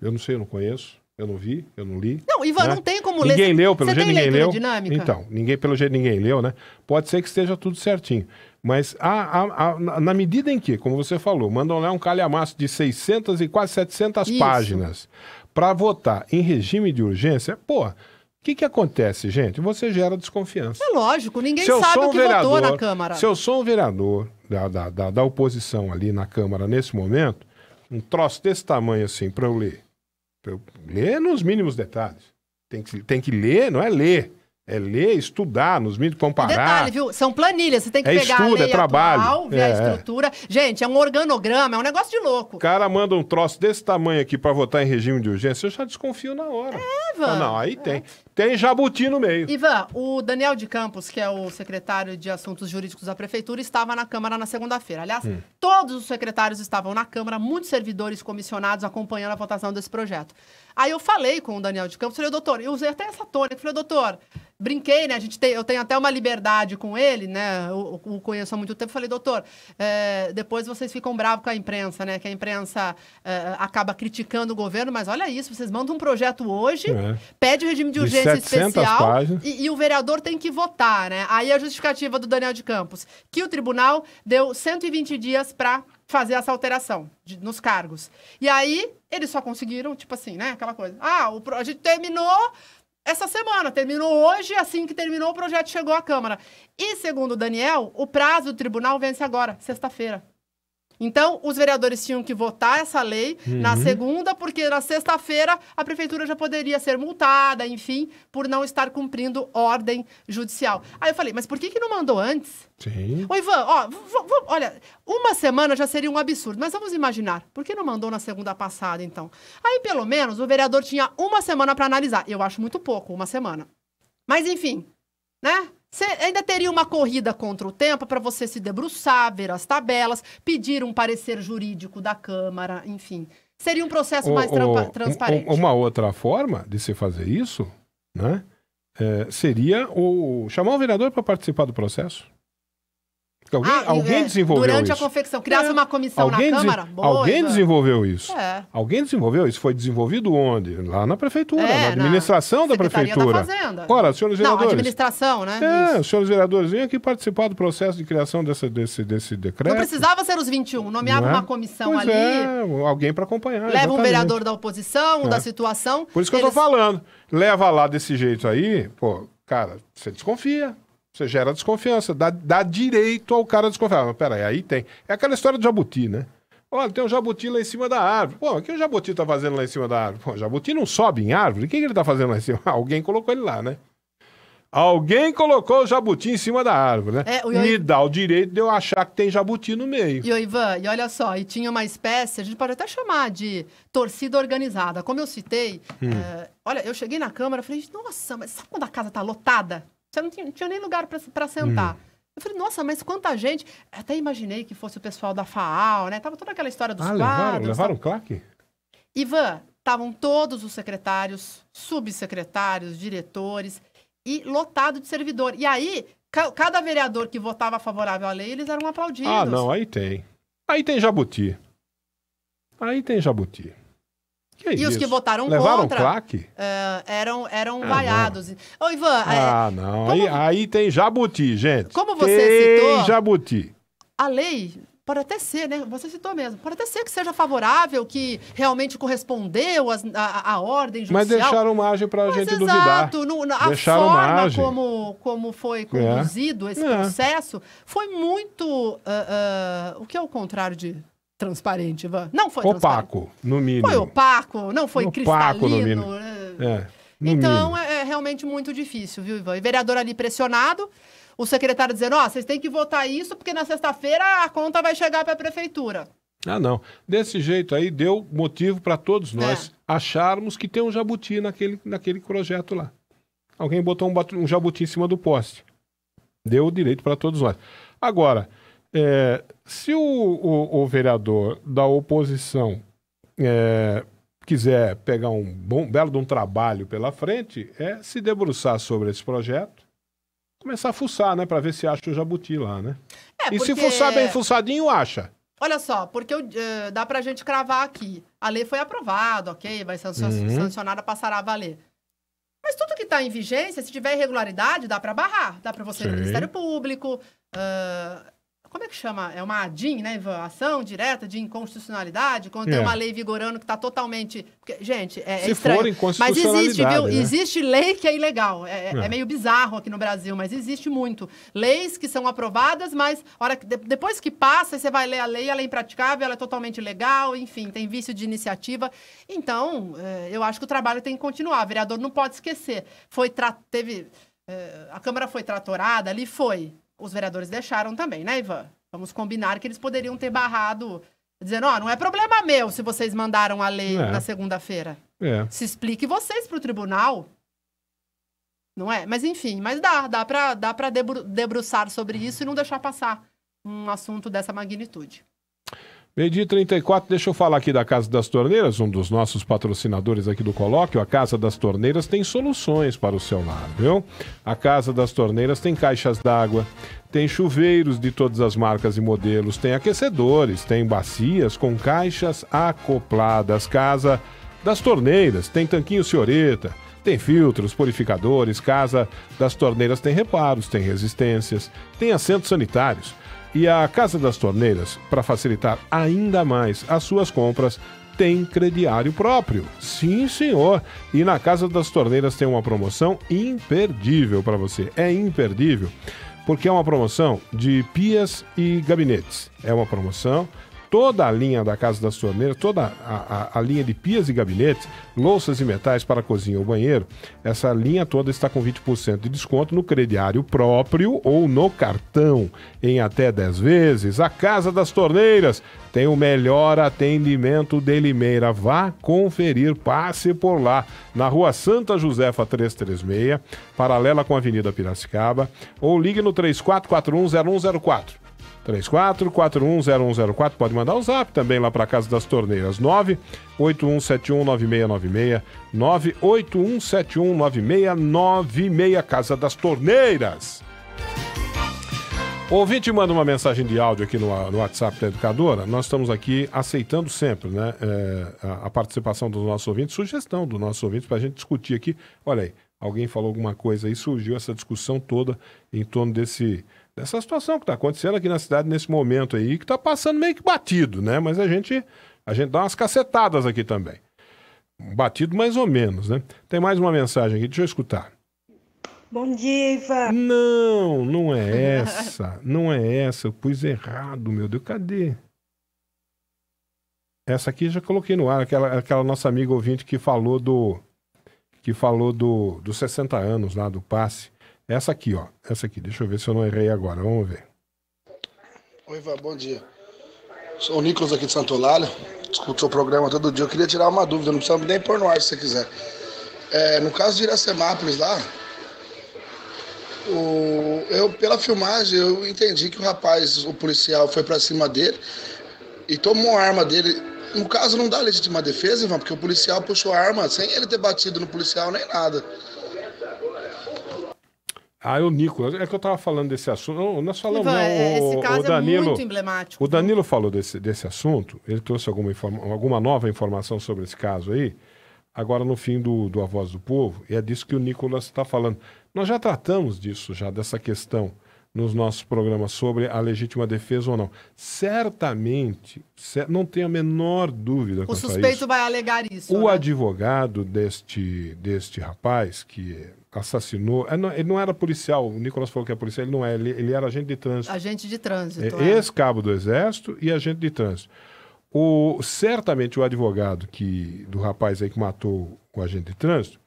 Eu não sei, eu não conheço. Eu não vi, eu não li. Não, Ivan, né? não tem como Ninguém ler. leu, pelo Você jeito ninguém leu. dinâmica? Então, ninguém, pelo jeito ninguém leu, né? Pode ser que esteja tudo certinho. Mas a, a- a- na- na medida em que, como você falou, mandam lá um calhamaço de 600 e quase 700 Isso. páginas para votar em regime de urgência, pô, O que, que acontece, gente? Você gera desconfiança. É lógico, ninguém Se sabe sou o um que votou vereador, na Câmara. Se eu sou um vereador da, da, da, da oposição ali na Câmara nesse momento, um troço desse tamanho assim para eu ler. Pra eu ler nos mínimos detalhes. Tem que, tem que ler, não é ler. É ler, estudar nos mínimos, E comparar. Detalhe, viu? São planilhas. Você tem que É pegar estudo, a lei é trabalho. atual, ver É, a é. estrutura. Gente, é um organograma, é um negócio de louco. O cara manda um troço desse tamanho aqui para votar em regime de urgência, eu já desconfio na hora. É, Ivan. Não, aí tem. Tem jabuti no meio. Ivan, o Daniel de Campos, que é o secretário de Assuntos Jurídicos da Prefeitura, estava na Câmara na segunda-feira. Aliás, Hum. todos os secretários estavam na Câmara, muitos servidores comissionados acompanhando a votação desse projeto. Aí eu falei com o Daniel de Campos, falei, doutor, eu usei até essa tônica, falei, doutor, brinquei, né? A gente tem, eu tenho até uma liberdade com ele, né? Eu, eu o conheço há muito tempo. Falei, doutor, é, depois vocês ficam bravos com a imprensa, né? Que a imprensa é, acaba criticando o governo, mas olha isso, vocês mandam um projeto hoje, É. pede regime de De urgência 700 especial e, e o vereador tem que votar, né? Aí a justificativa do Daniel de Campos, que o tribunal deu 120 dias para fazer essa alteração de- nos cargos. E aí eles só conseguiram, tipo assim, né? Aquela coisa. Ah, o, a gente terminou essa semana, terminou hoje, assim que terminou o projeto chegou à Câmara. E segundo o Daniel, o prazo do tribunal vence agora, sexta-feira. Então, os vereadores tinham que votar essa lei na segunda, porque na sexta-feira a prefeitura já poderia ser multada, enfim, por não estar cumprindo ordem judicial. Aí eu falei, mas por que, que não mandou antes? Sim. Ô, Ivan, ó, olha, uma semana já seria um absurdo, mas vamos imaginar. Por que não mandou na segunda passada, então? Aí, pelo menos, o vereador tinha uma semana para analisar. Eu acho muito pouco, uma semana. Mas, enfim, né? Você ainda teria uma corrida contra o tempo para você se debruçar, ver as tabelas, pedir um parecer jurídico da Câmara, enfim. Seria um processo mais O- transparente. um- Uma outra forma de se fazer isso, né? é, seria o chamar o vereador para participar do processo. Alguém, Ah, alguém é, desenvolveu Durante isso. a confecção, criasse É. uma comissão alguém na Câmara? Boa, alguém desenvolveu isso. É. Alguém desenvolveu isso. Foi desenvolvido onde? Lá na prefeitura, É, na na administração da Secretaria prefeitura. Da. Ora, senhores Não, vereadores. administração, né? É, Isso. senhores vereadores, venham aqui participar do processo de criação dessa, desse, desse decreto. Não precisava ser os 21. Nomeava não é? uma comissão Pois ali, É, alguém para acompanhar. leva um exatamente. vereador da oposição, da situação. Por isso que eu eles- tô falando. Leva lá desse jeito aí, pô, cara, você desconfia. Você gera desconfiança, dá, dá direito ao cara desconfiar. Mas peraí, aí tem. É aquela história do jabuti, né? Olha, tem um jabuti lá em cima da árvore. Pô, o que o jabuti tá fazendo lá em cima da árvore? Pô, o jabuti não sobe em árvore? O que, que ele tá fazendo lá em cima? Alguém colocou ele lá, né? Alguém colocou o jabuti em cima da árvore, né? É, o- Me dá o direito de eu achar que tem jabuti no meio. E o Ivan, e olha só, e tinha uma espécie, a gente pode até chamar de torcida organizada. Como eu citei, Hum. é, olha, eu cheguei na Câmara, falei, nossa, mas sabe quando a casa tá lotada? Você não tinha, não tinha nem lugar pra sentar. Hum. Eu falei, nossa, mas quanta gente. Até imaginei que fosse o pessoal da FAAL, né? Tava toda aquela história dos Ah, levaram, quadros. levaram tal. um claque? Ivan, estavam todos os secretários, subsecretários, diretores e lotado de servidor. E aí, ca- cada vereador que votava favorável à lei, eles eram aplaudidos. Ah, não, aí tem. Aí tem jabuti. Aí tem jabuti. Que E os isso? que votaram Levaram contra claque? eh, eram, eram Ah, vaiados. Ô, Ivan, é, Ah, não. como- Aí, aí tem jabuti, gente. Como você tem citou- jabuti. a lei pode até ser, né? Você citou mesmo. Pode até ser que seja favorável, que realmente correspondeu às- à, à ordem judicial. Mas deixaram margem pra Mas gente duvidar. exato, no- na- a Deixaram forma margem. como, como foi conduzido esse É. processo foi muito. ah, ah, o que é o contrário de transparente, Ivan? Não foi transparente. Opaco, no mínimo. Foi opaco, não foi Opaco, no cristalino. mínimo. É, no Então mínimo. é, é realmente muito difícil, viu, Ivan? E vereador ali pressionado, o secretário dizendo: ó, vocês têm que votar isso porque na sexta-feira a conta vai chegar para a prefeitura. Ah, não. Desse jeito aí deu motivo para todos nós É. acharmos que tem um jabuti naquele, naquele projeto lá. Alguém botou um, um jabuti em cima do poste. Deu o direito para todos nós. Agora, é, se o, o- o vereador da oposição é, quiser pegar um bom, belo de um trabalho pela frente, é se debruçar sobre esse projeto, começar a fuçar, né, para ver se acha o jabuti lá, né? É, e se porque- fuçar bem fuçadinho, acha. Olha só, porque eu, eh, dá pra gente cravar aqui. A lei foi aprovada, ok? Vai ser Uhum. sancionada, passará a valer. Mas tudo que está em vigência, se tiver irregularidade, dá para barrar. Dá para você ir no Sim. Ministério Público. ah, como é que chama? É uma ADIM, né, Ivan? Ação direta de inconstitucionalidade, quando É. tem uma lei vigorando que está totalmente. porque, gente, é, é Se estranho. for Mas inconstitucionalidade, existe, viu? né? Existe lei que é ilegal. É, é- É. é meio bizarro aqui no Brasil, mas existe muito. Leis que são aprovadas, mas hora que, de- depois que passa, você vai ler a lei, ela é impraticável, ela é totalmente legal, enfim, tem vício de iniciativa. Então, eu acho que o trabalho tem que continuar. O vereador não pode esquecer. Foi teve. a Câmara foi tratorada, ali foi. Os vereadores deixaram também, né, Ivan? Vamos combinar que eles poderiam ter barrado, dizendo, ó, não é problema meu se vocês mandaram a lei É. na segunda-feira. É. Se explique vocês para o tribunal. Não é? Mas enfim, mas dá, dá para dá pra debru- debruçar sobre isso e não deixar passar um assunto dessa magnitude. Meio-dia e 34, deixa eu falar aqui da Casa das Torneiras, um dos nossos patrocinadores aqui do colóquio. A Casa das Torneiras tem soluções para o seu lar, viu? A Casa das Torneiras tem caixas d'água, tem chuveiros de todas as marcas e modelos, tem aquecedores, tem bacias com caixas acopladas. Casa das Torneiras tem tanquinho Senhorita, tem filtros, purificadores. Casa das Torneiras tem reparos, tem resistências, tem assentos sanitários. E a Casa das Torneiras, para facilitar ainda mais as suas compras, tem crediário próprio. Sim, senhor. E na Casa das Torneiras tem uma promoção imperdível para você. É imperdível porque é uma promoção de pias e gabinetes. É uma promoção. Toda a linha da Casa das Torneiras, toda a, a- a linha de pias e gabinetes, louças e metais para a cozinha ou banheiro, essa linha toda está com 20% de desconto no crediário próprio ou no cartão em até 10 vezes. A Casa das Torneiras tem o melhor atendimento de Limeira. Vá conferir, passe por lá, na rua Santa Josefa 336, paralela com a Avenida Piracicaba, ou ligue no 34410104. 34410104. Pode mandar o zap também lá para Casa das Torneiras. 981719696. 981719696. Casa das Torneiras. Ouvinte manda uma mensagem de áudio aqui no, no WhatsApp da Educadora. Nós estamos aqui aceitando sempre né, é, a, a participação dos nossos ouvintes, sugestão dos nossos ouvintes para a gente discutir aqui. Olha aí, alguém falou alguma coisa aí, surgiu essa discussão toda em torno desse, dessa situação que está acontecendo aqui na cidade nesse momento aí, que está passando meio que batido, né? Mas a gente, a gente dá umas cacetadas aqui também. Batido mais ou menos, né? Tem mais uma mensagem aqui, deixa eu escutar. Bom dia, Ivan. Não, não é essa. Não é essa. Eu pus errado, meu Deus. Cadê? Essa aqui já coloquei no ar, aquela, aquela nossa amiga ouvinte que falou do. Que falou do, dos 60 anos lá do passe. Essa aqui, ó. Essa aqui. Deixa eu ver se eu não errei agora. Vamos ver. Oi, Ivan, bom dia. Sou o Nicolas aqui de Santo Olálio. Escuto seu programa todo dia. Eu queria tirar uma dúvida, não precisa nem pôr no ar se você quiser. É, no caso de Iracemápolis lá, o- eu, pela filmagem, eu entendi que o rapaz, o policial, foi pra cima dele e tomou a arma dele. No caso, não dá legítima defesa, Ivan, porque o policial puxou a arma sem ele ter batido no policial nem nada. Ah, é o Nicolas. É que eu tava falando desse assunto. Não, nós falamos, Ivan, não. é, o- esse o caso Danilo, é muito emblemático. O Danilo falou desse, desse assunto, ele trouxe alguma, informa- alguma nova informação sobre esse caso aí, agora no fim do, do A Voz do Povo, e é disso que o Nicolas está falando. Nós já tratamos disso, já, dessa questão nos nossos programas sobre a legítima defesa ou não. Certamente, cer- não tenho a menor dúvida O suspeito isso. vai alegar isso. O né? advogado deste, deste rapaz que assassinou. é, Ele não era policial, o Nicolas falou que é policial, ele não é, ele, ele era agente de trânsito. Agente de trânsito. É, é. Ex-cabo do Exército e agente de trânsito. O, certamente o advogado que, do rapaz aí que matou o agente de trânsito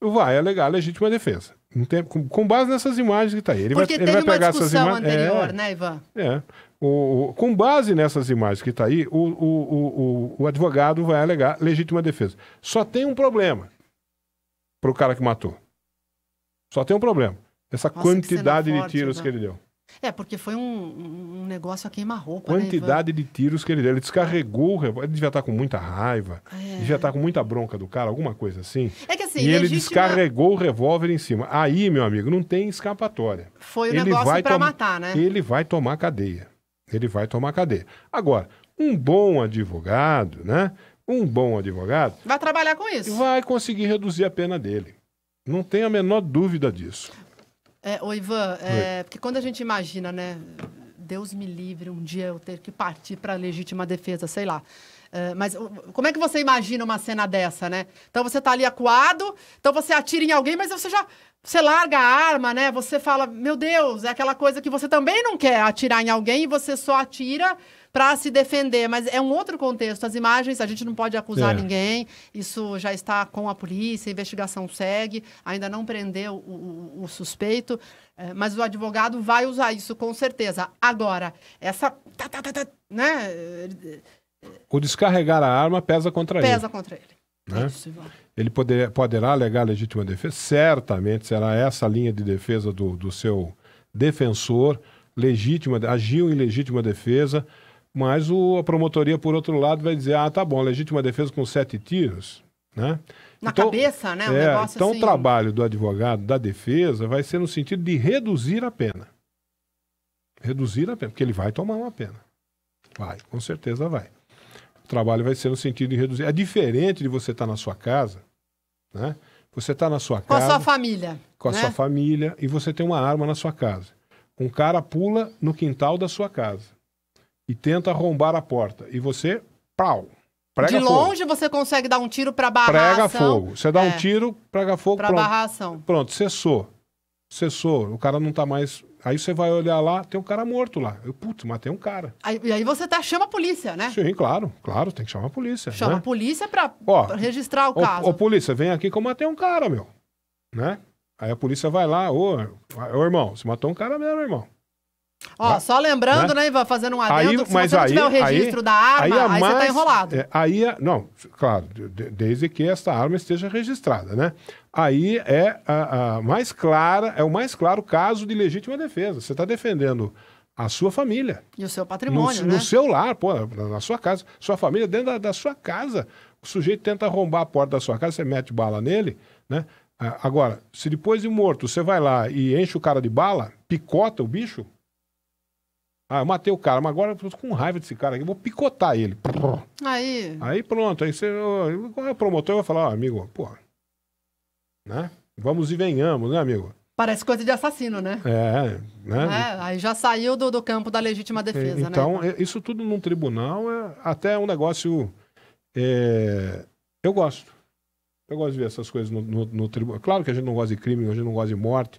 vai alegar legítima defesa. Não tem- com, com base nessas imagens que está aí. Ele Porque vai, ele vai uma pegar essas discussão imagens. anterior, é, né, Ivan? é. O, o- com base nessas imagens que está aí, o, o, o, o advogado vai alegar legítima defesa. Só tem um problema para o cara que matou. Só tem um problema. Essa Nossa, quantidade de tiros Ivan. que ele deu. É, porque foi um, um negócio a queima-roupa, né? Quantidade de tiros que ele deu. Ele descarregou o revólver. Ele devia estar com muita raiva. Devia estar com muita bronca do cara, alguma coisa assim. É que assim, e ele descarregou o revólver em cima. Aí, meu amigo, não tem escapatória. Foi o negócio pra tom- matar, né? Ele vai tomar cadeia. Ele vai tomar cadeia. Agora, um bom advogado, né? Um bom advogado Vai trabalhar com isso. vai conseguir reduzir a pena dele. Não tem a menor dúvida disso. É, ô Ivan, é, porque quando a gente imagina, né, Deus me livre um dia eu ter que partir para legítima defesa, sei lá. É, mas como é que você imagina uma cena dessa, né? Então você tá ali acuado, então você atira em alguém, mas você já você larga a arma, né? Você fala, meu Deus, é aquela coisa que você também não quer atirar em alguém e você só atira para se defender, mas é um outro contexto. As imagens, a gente não pode acusar É. ninguém, isso já está com a polícia, a investigação segue, ainda não prendeu o, o- o suspeito, é, mas o advogado vai usar isso com certeza. Agora, essa. tá, tá, tá, tá, né? O descarregar a arma pesa contra Pesa ele. contra ele. né? Isso, Ivan. Ele poder, poderá alegar legítima defesa? Certamente será essa a linha de defesa do, do seu defensor, legítima, agiu em legítima defesa, mas o, a promotoria, por outro lado, vai dizer: ah, tá bom, legítima defesa com sete tiros, né? Na cabeça, né? Um é, então assim. o trabalho do advogado, da defesa, vai ser no sentido de reduzir a pena. Reduzir a pena, porque ele vai tomar uma pena. Vai, com certeza vai. O trabalho vai ser no sentido de reduzir. É diferente de você estar na sua casa, né? Você está na sua Com a casa sua família. com a né? sua família e você tem uma arma na sua casa. Um cara pula no quintal da sua casa e tenta arrombar a porta. E você, pau, prega De fogo. longe você consegue dar um tiro para barrar a Prega ação. fogo. Você dá um É, tiro, prega fogo, Pra pronto. barrar a ação. Pronto, cessou. Cessou. O cara não tá mais. Aí você vai olhar lá, tem um cara morto lá. Eu, putz, matei um cara. Aí, e aí você tá, chama a polícia, né? Sim, claro, claro, tem que chamar a polícia. Chama a né? polícia pra, Ó, pra registrar o Ô, caso. ô, polícia, vem aqui que eu matei um cara, meu. Né? Aí a polícia vai lá, ô, ô irmão, você matou um cara mesmo, irmão. Ó, Vai- só lembrando, né? né, Ivan, fazendo um Aí, adendo, se mas você não aí, tiver o registro aí- da arma, aí, a você tá mais- enrolado. é, aí, é- não, claro, de- desde que esta arma esteja registrada, né? Aí é a, a mais clara, é o mais claro caso de legítima defesa. Você está defendendo a sua família. E o seu No, patrimônio, no né? seu lar, pô, na na sua casa. Sua família dentro da, da sua casa. O sujeito tenta arrombar a porta da sua casa, você mete bala nele, né? Ah, Agora, se depois de morto você vai lá e enche o cara de bala, picota o bicho. Ah, eu matei o cara, mas agora eu tô com raiva desse cara aqui, eu vou picotar ele. Aí, Aí pronto, aí você. é o promotor vai falar, ó, amigo, pô. Né? Vamos e venhamos, né, amigo? parece coisa de assassino, né? É, né? É, aí já saiu do, do campo da legítima defesa, então, né? é- isso tudo num tribunal é até um negócio. é, eu gosto. Eu gosto de ver essas coisas no, no, no tribunal. Claro que a gente não gosta de crime, a gente não gosta de morte.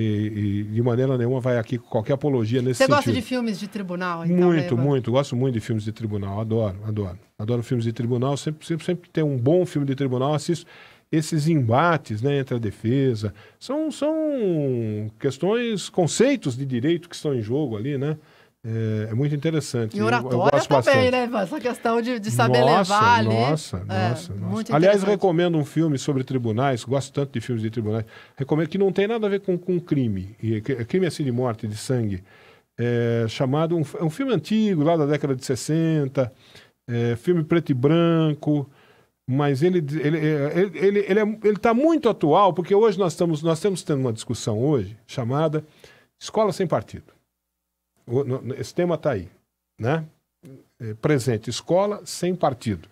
E, e de maneira nenhuma vai aqui qualquer apologia nesse Você sentido. gosta de filmes de tribunal, então, Muito, Ivan? muito. Gosto muito de filmes de tribunal. Adoro, adoro. Adoro filmes de tribunal. Sempre, sempre, sempre tem um bom filme de tribunal, assisto esses embates né, entre a defesa. São, são questões, conceitos de direito que estão em jogo ali, né? É, é muito interessante. E oratória gosto também, bastante. né? Essa questão de, de saber nossa, levar ali. Nossa, É, nossa, Aliás, recomendo um filme sobre tribunais, gosto tanto de filmes de tribunais, recomendo que não tem nada a ver com, com crime, e, crime assim de morte, de sangue, é, chamado, um, é um filme antigo, lá da década de 60, é, filme preto e branco, mas ele ele ele ele ele, é, ele tá muito atual porque hoje nós estamos nós estamos tendo uma discussão hoje chamada escola sem partido esse tema está aí né? É, presente escola sem partido.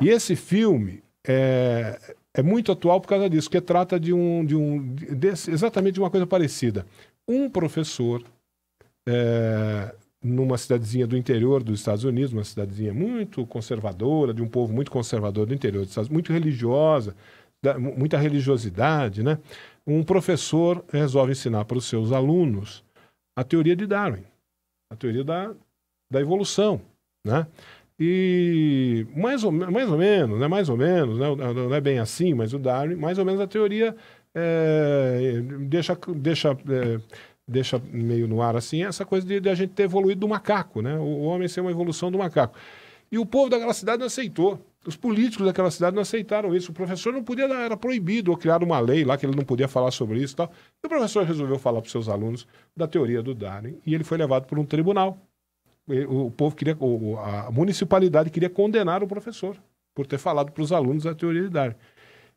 E esse filme é, é muito atual por causa disso porque trata de um de um de- desse- exatamente de uma coisa parecida. Um professor é, numa cidadezinha do interior dos Estados Unidos, uma cidadezinha muito conservadora, de um povo muito conservador do interior dos Estados Unidos, muito religiosa, da- mu- muita religiosidade, né? Um professor resolve ensinar para os seus alunos a teoria de Darwin, a teoria da, da evolução, né? E mais ou, mais ou menos, né? Mais ou menos, né? Não é bem assim, mas o Darwin, mais ou menos a teoria é, deixa, deixa, é, deixa meio no ar assim essa coisa de, de a gente ter evoluído do macaco, né? O, o homem ser uma evolução do macaco. E o povo daquela cidade não aceitou. Os políticos daquela cidade não aceitaram isso. O professor não podia, era proibido, ou criar uma lei lá que ele não podia falar sobre isso e tal. E o professor resolveu falar para os seus alunos da teoria do Darwin e ele foi levado por um tribunal. O, povo queria, a municipalidade queria condenar o professor por ter falado para os alunos da teoria de Darwin.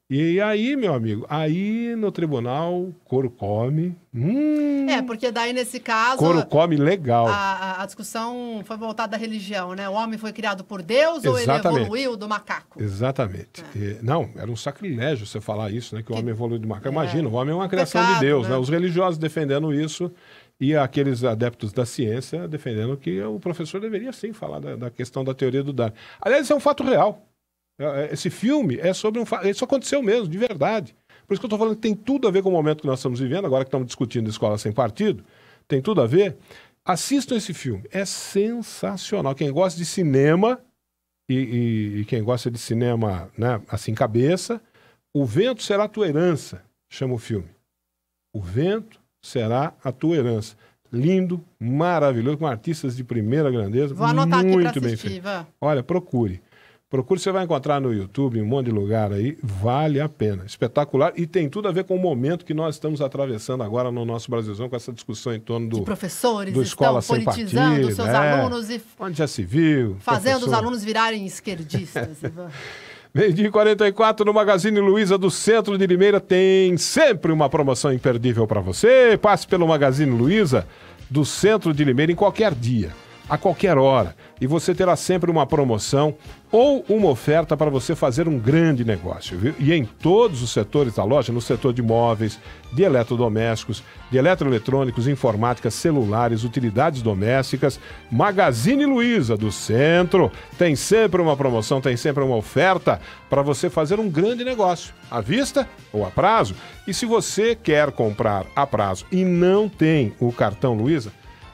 E aí, meu amigo, aí no tribunal, couro come. Hum, É, porque daí, nesse caso, couro come legal. a, a- discussão foi voltada à religião, né? O homem foi criado por Deus ou ele Exatamente. evoluiu do macaco? Exatamente. É. E, não, era um sacrilégio você falar isso, né? Que o homem evoluiu do macaco. Imagina, o homem é uma Um criação pecado, de Deus, né? né? Os religiosos defendendo isso e aqueles adeptos da ciência defendendo que o professor deveria sim falar da, da questão da teoria do Darwin. Aliás, isso é um fato real. É, é, Esse filme é sobre um fato. Isso aconteceu mesmo, de verdade. Por isso que eu estou falando que tem tudo a ver com o momento que nós estamos vivendo, agora que estamos discutindo escola sem partido, tem tudo a ver. Assistam esse filme, é sensacional. Quem gosta de cinema e, e- e quem gosta de cinema, né, assim, cabeça, O Vento Será a Tua Herança, chama o filme. O Vento Será a Tua Herança. Lindo, maravilhoso, com artistas de primeira grandeza. Vou anotar aqui muito pra bem assistir, feito. Olha, procure. Procure, você vai encontrar no YouTube, em um monte de lugar aí, vale a pena. Espetacular e tem tudo a ver com o momento que nós estamos atravessando agora no nosso Brasilzão, com essa discussão em torno do, Professores do Escola estão politizando Partido, seus é. alunos e onde já se viu. fazendo os professor. alunos virarem esquerdistas. Meio-dia e 44 no Magazine Luiza do Centro de Limeira tem sempre uma promoção imperdível para você. Passe pelo Magazine Luiza do Centro de Limeira em qualquer dia, a qualquer hora, e você terá sempre uma promoção ou uma oferta para você fazer um grande negócio. Viu? E em todos os setores da loja, no setor de móveis, de eletrodomésticos, de eletroeletrônicos, informática, celulares, utilidades domésticas, Magazine Luiza do Centro tem sempre uma promoção, tem sempre uma oferta para você fazer um grande negócio, à vista ou a prazo. E se você quer comprar a prazo e não tem o cartão Luiza,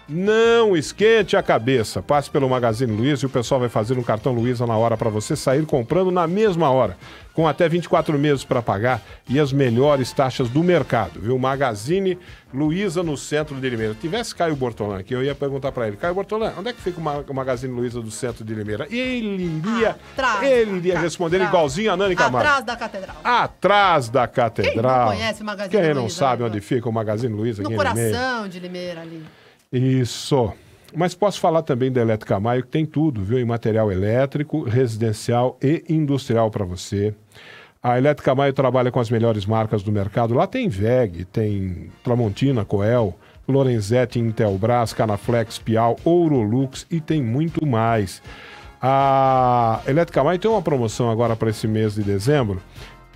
não esquente a cabeça. Passe pelo Magazine Luiza e o pessoal vai fazer um cartão Luiza na hora para você sair comprando na mesma hora, com até 24 meses para pagar e as melhores taxas do mercado, viu? Magazine Luiza no centro de Limeira. Se tivesse Caio Bortolã aqui, eu ia perguntar para ele: Caio Bortolã, onde é que fica o Ma- o Magazine Luiza do centro de Limeira? E ele iria, Atrás ele iria responder igualzinho a Nani Camargo. Atrás da catedral. Atrás da catedral. Quem não conhece o Magazine Quem não Luiza, sabe né, onde fica o Magazine Luiza No em Limeira? coração de Limeira ali. Isso. Mas posso falar também da Elétrica Maio, que tem tudo, viu? Em material elétrico, residencial e industrial para você. A Elétrica Maio trabalha com as melhores marcas do mercado. Lá tem VEG, tem Tramontina, Coel, Lorenzetti, Intelbras, Canaflex, Pial, Ourolux e tem muito mais. A Elétrica Maio tem uma promoção agora para esse mês de dezembro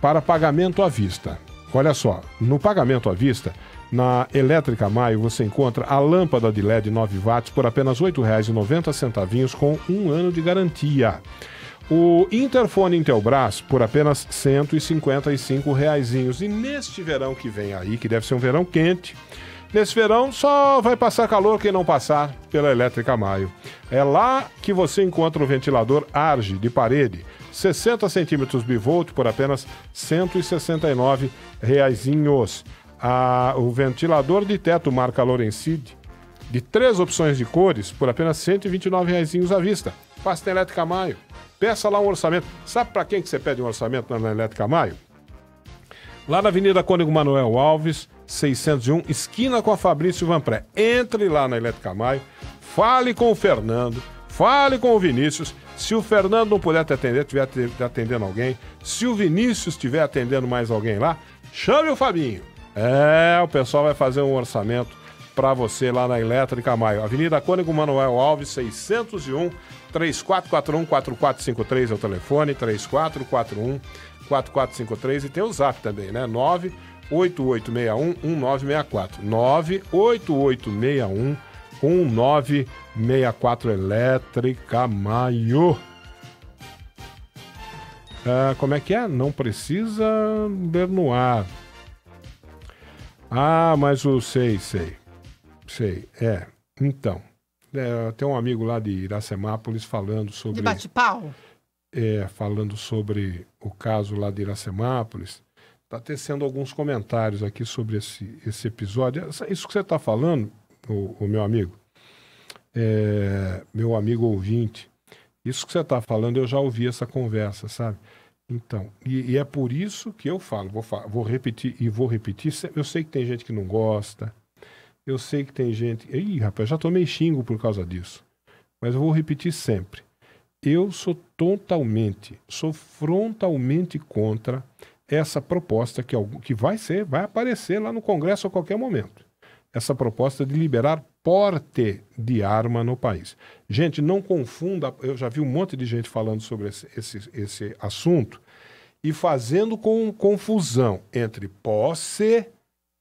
para pagamento à vista. Olha só, no pagamento à vista, na Elétrica Maio você encontra a lâmpada de LED 9 watts por apenas R$ 8,90 com um ano de garantia. O interfone Intelbras por apenas R$ 155 reaisinhos. E neste verão que vem aí, que deve ser um verão quente, nesse verão só vai passar calor quem não passar pela Elétrica Maio. É lá que você encontra o ventilador Arge de parede, 60 centímetros bivolt por apenas R$ 169 reaisinhos. Ah, o ventilador de teto marca Lorencid, de três opções de cores, por apenas R$ 129 reaisinhos à vista. Passe na Elétrica Maio. Peça lá um orçamento. Sabe para quem que você pede um orçamento na Elétrica Maio? Lá na Avenida Cônigo Manuel Alves, 601, esquina com a Fabrício Vanpré. Entre lá na Elétrica Maio, fale com o Fernando, fale com o Vinícius. Se o Fernando não puder te atender, estiver te- te atendendo alguém, se o Vinícius estiver atendendo mais alguém lá, chame o Fabinho. É, o pessoal vai fazer um orçamento para você lá na Elétrica Maio. Avenida Cônigo Manuel Alves, 601, 3441-4453 é o telefone, 3441-4453 e tem o zap também, né? 98861-1964. 98861-1964 Elétrica Maio. Ah, como é que é? Não precisa ler no ar. Ah, mas o sei, sei. Sei, é. Então, é, tem um amigo lá de Iracemápolis falando sobre. De bate-pau? É, falando sobre o caso lá de Iracemápolis. Está tecendo alguns comentários aqui sobre esse, esse episódio. Isso que você está falando, o, o meu amigo, é, meu amigo ouvinte, isso que você está falando, eu já ouvi essa conversa, sabe? Então, e, e é por isso que eu falo, vou, vou repetir e vou repetir. Eu sei que tem gente que não gosta, eu sei que tem gente. Ih, rapaz, já tomei xingo por causa disso. Mas eu vou repetir sempre. Eu sou totalmente, sou frontalmente contra essa proposta que, que vai ser, vai aparecer lá no Congresso a qualquer momento. Essa proposta de liberar porte de arma no país. Gente, não confunda, eu já vi um monte de gente falando sobre esse, esse, esse assunto e fazendo com confusão entre posse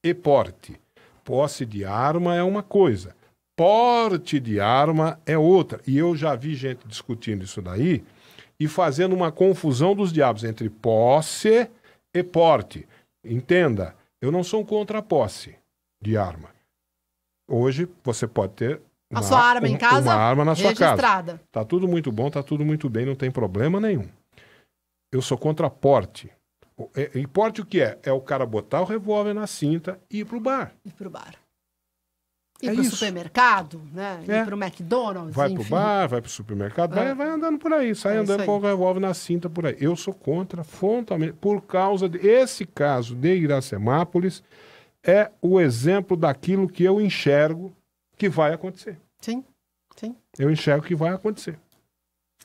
e porte. Posse de arma é uma coisa, porte de arma é outra. E eu já vi gente discutindo isso daí e fazendo uma confusão dos diabos entre posse e porte. Entenda, eu não sou contra a posse de arma. Hoje você pode ter A sua arma em um- casa, uma arma na sua casa. Tá tudo muito bom, tá tudo muito bem, não tem problema nenhum. Eu sou contra porte. E, porte o que é? É o cara botar o revólver na cinta e ir pro bar. Ir pro bar. Ir É pro isso. supermercado, né? É. Ir pro McDonald's, Vai pro enfim. bar, vai pro supermercado, vai, É. vai andando por aí, sai É andando isso com aí. o revólver na cinta por aí. Eu sou contra frontalmente, por causa desse caso de Iracemápolis, é o exemplo daquilo que eu enxergo que vai acontecer. Sim, sim. Eu enxergo que vai acontecer.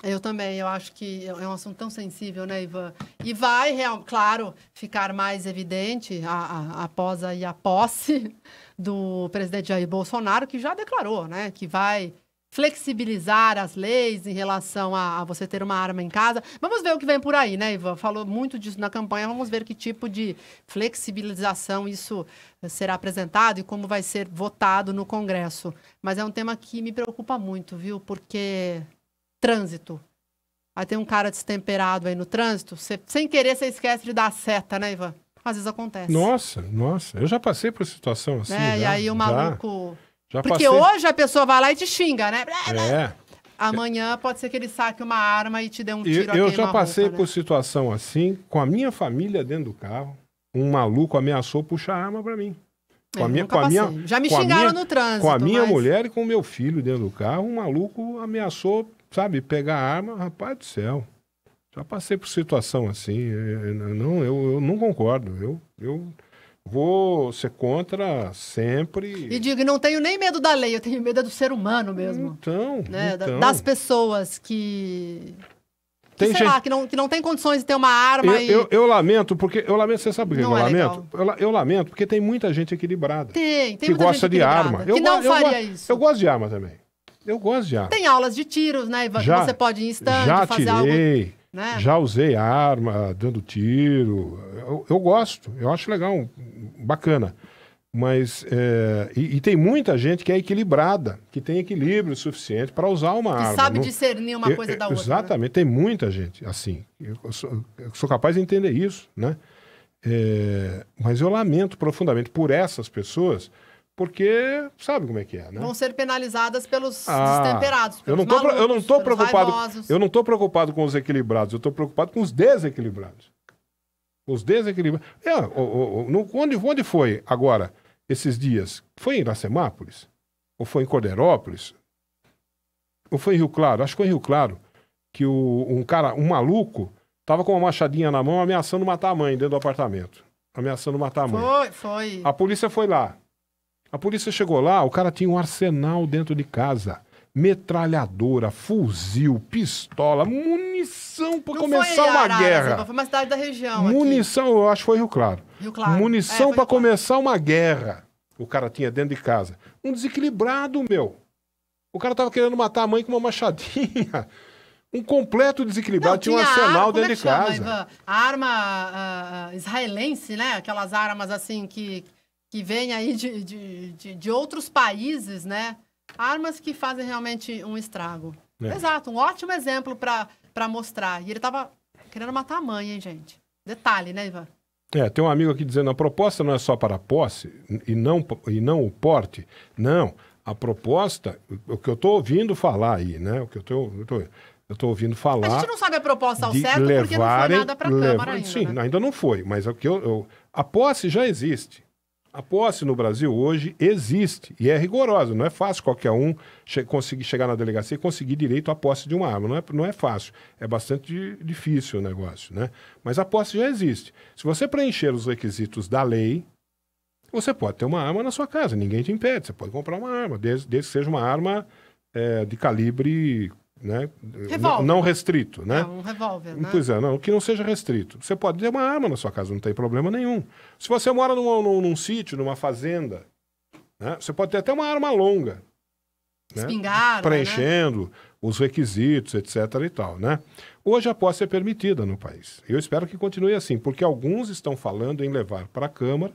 Eu também, eu acho que é um assunto tão sensível, né, Ivan? E vai, real, claro, ficar mais evidente a- a- após aí a posse do presidente Jair Bolsonaro, que já declarou, né, que vai flexibilizar as leis em relação a, a você ter uma arma em casa. Vamos ver o que vem por aí, né, Ivan? Falou muito disso na campanha, vamos ver que tipo de flexibilização isso será apresentado e como vai ser votado no Congresso. Mas é um tema que me preocupa muito, viu? Porque trânsito. Aí tem um cara destemperado aí no trânsito, você- sem querer você esquece de dar seta, né, Ivan? Às vezes acontece. Nossa, nossa, eu já passei por situação assim. e já, aí o maluco. Já, Porque passei. hoje a pessoa vai lá e te xinga, né? É. Amanhã pode ser que ele saque uma arma e te dê um Eu, tiro a eu já passei né? por situação assim, com a minha família dentro do carro. Um maluco ameaçou puxar arma pra mim. Com É, a minha, com a minha. Já me xingaram minha- no trânsito, Com a minha mas- mulher e com o meu filho dentro do carro, um maluco ameaçou, sabe, pegar a arma. Rapaz do céu. Já passei por situação assim. é, é, Não, eu, eu não concordo. Eu, eu vou ser contra sempre. E digo, não tenho nem medo da lei, eu tenho medo do ser humano mesmo. Então, né? Então. Das pessoas que. Tem sei gente- lá, que não, que não tem condições de ter uma arma Eu, e. eu, eu lamento, porque. Eu lamento, você sabe por que eu é lamento? Eu, eu lamento porque tem muita gente equilibrada. Tem, tem que muita gosta gente de arma. Que Eu não faria isso. Eu gosto de arma também. Eu gosto de arma. Tem aulas de tiros, né? Já- você pode ir em stand, já fazer algo. Né? já usei arma, dando tiro. Eu, eu gosto, eu acho legal, bacana. Mas é, e, e tem muita gente que é equilibrada, que tem equilíbrio suficiente para usar uma Que arma. sabe Não- discernir uma Eu- coisa eu- da outra. né? Exatamente, tem muita gente assim. Sou, eu sou capaz de entender isso, né? É, mas eu lamento profundamente por essas pessoas, porque sabe como é que é, né? Vão ser penalizadas pelos Ah, destemperados. eu Pelos não tô, pre- eu não malucos, tô preocupado. Eu não tô preocupado com os equilibrados, eu tô preocupado com os desequilibrados. Os desequilibrados. É, o- o- o- no- onde, onde foi agora, esses dias? Foi em Iracemápolis? Ou foi em Cordeirópolis? Ou foi em Rio Claro? Acho que foi em Rio Claro. Que um cara, um maluco, tava com uma machadinha na mão ameaçando matar a mãe dentro do apartamento. Ameaçando matar a mãe. Foi, foi. A polícia foi lá. A polícia chegou lá, o cara tinha um arsenal dentro de casa. Metralhadora, fuzil, pistola, munição para começar uma Araras, guerra. Foi uma cidade da região aqui. Munição, eu acho que foi Rio Claro. Rio Claro. É, Munição foi para começar uma guerra. O cara tinha dentro de casa. Um desequilibrado, meu. O cara tava querendo matar a mãe com uma machadinha. Um completo desequilibrado. Não, tinha um tinha arsenal arma, como dentro é de chama, casa. Ivan? A arma ah, israelense, né? Aquelas armas assim que, que vêm aí de, de, de, de outros países, né? Armas que fazem realmente um estrago. É. Exato, um ótimo exemplo para mostrar. E ele tava querendo matar a mãe, hein, gente? Detalhe, né, Ivan? É, tem um amigo aqui dizendo a proposta não é só para a posse e não, e não o porte. Não, a proposta, o que eu estou ouvindo falar aí, né? O que eu estou eu tô ouvindo A falar. gente não sabe a proposta ao certo porque não foi levarem, nada para a Câmara ainda. Sim, né? ainda não foi, mas o que eu, eu- a posse já existe. A posse no Brasil hoje existe e é rigorosa. Não é fácil qualquer um che- conseguir chegar na delegacia e conseguir direito à posse de uma arma. Não é, não é fácil. É bastante di- difícil o negócio, né? Mas a posse já existe. Se você preencher os requisitos da lei, você pode ter uma arma na sua casa. Ninguém te impede. Você pode comprar uma arma, desde, desde que seja uma arma é, de calibre né? Revólver. Não restrito, né? É um revólver, né? Pois é, não, que não seja restrito. Você pode ter uma arma na sua casa, não tem problema nenhum. Se você mora num, num, num sítio, numa fazenda, né? você pode ter até uma arma longa. Né? Espingarda, Preenchendo os requisitos, etc. e tal, né? Hoje a posse é permitida no país. Eu espero que continue assim, porque alguns estão falando em levar para a Câmara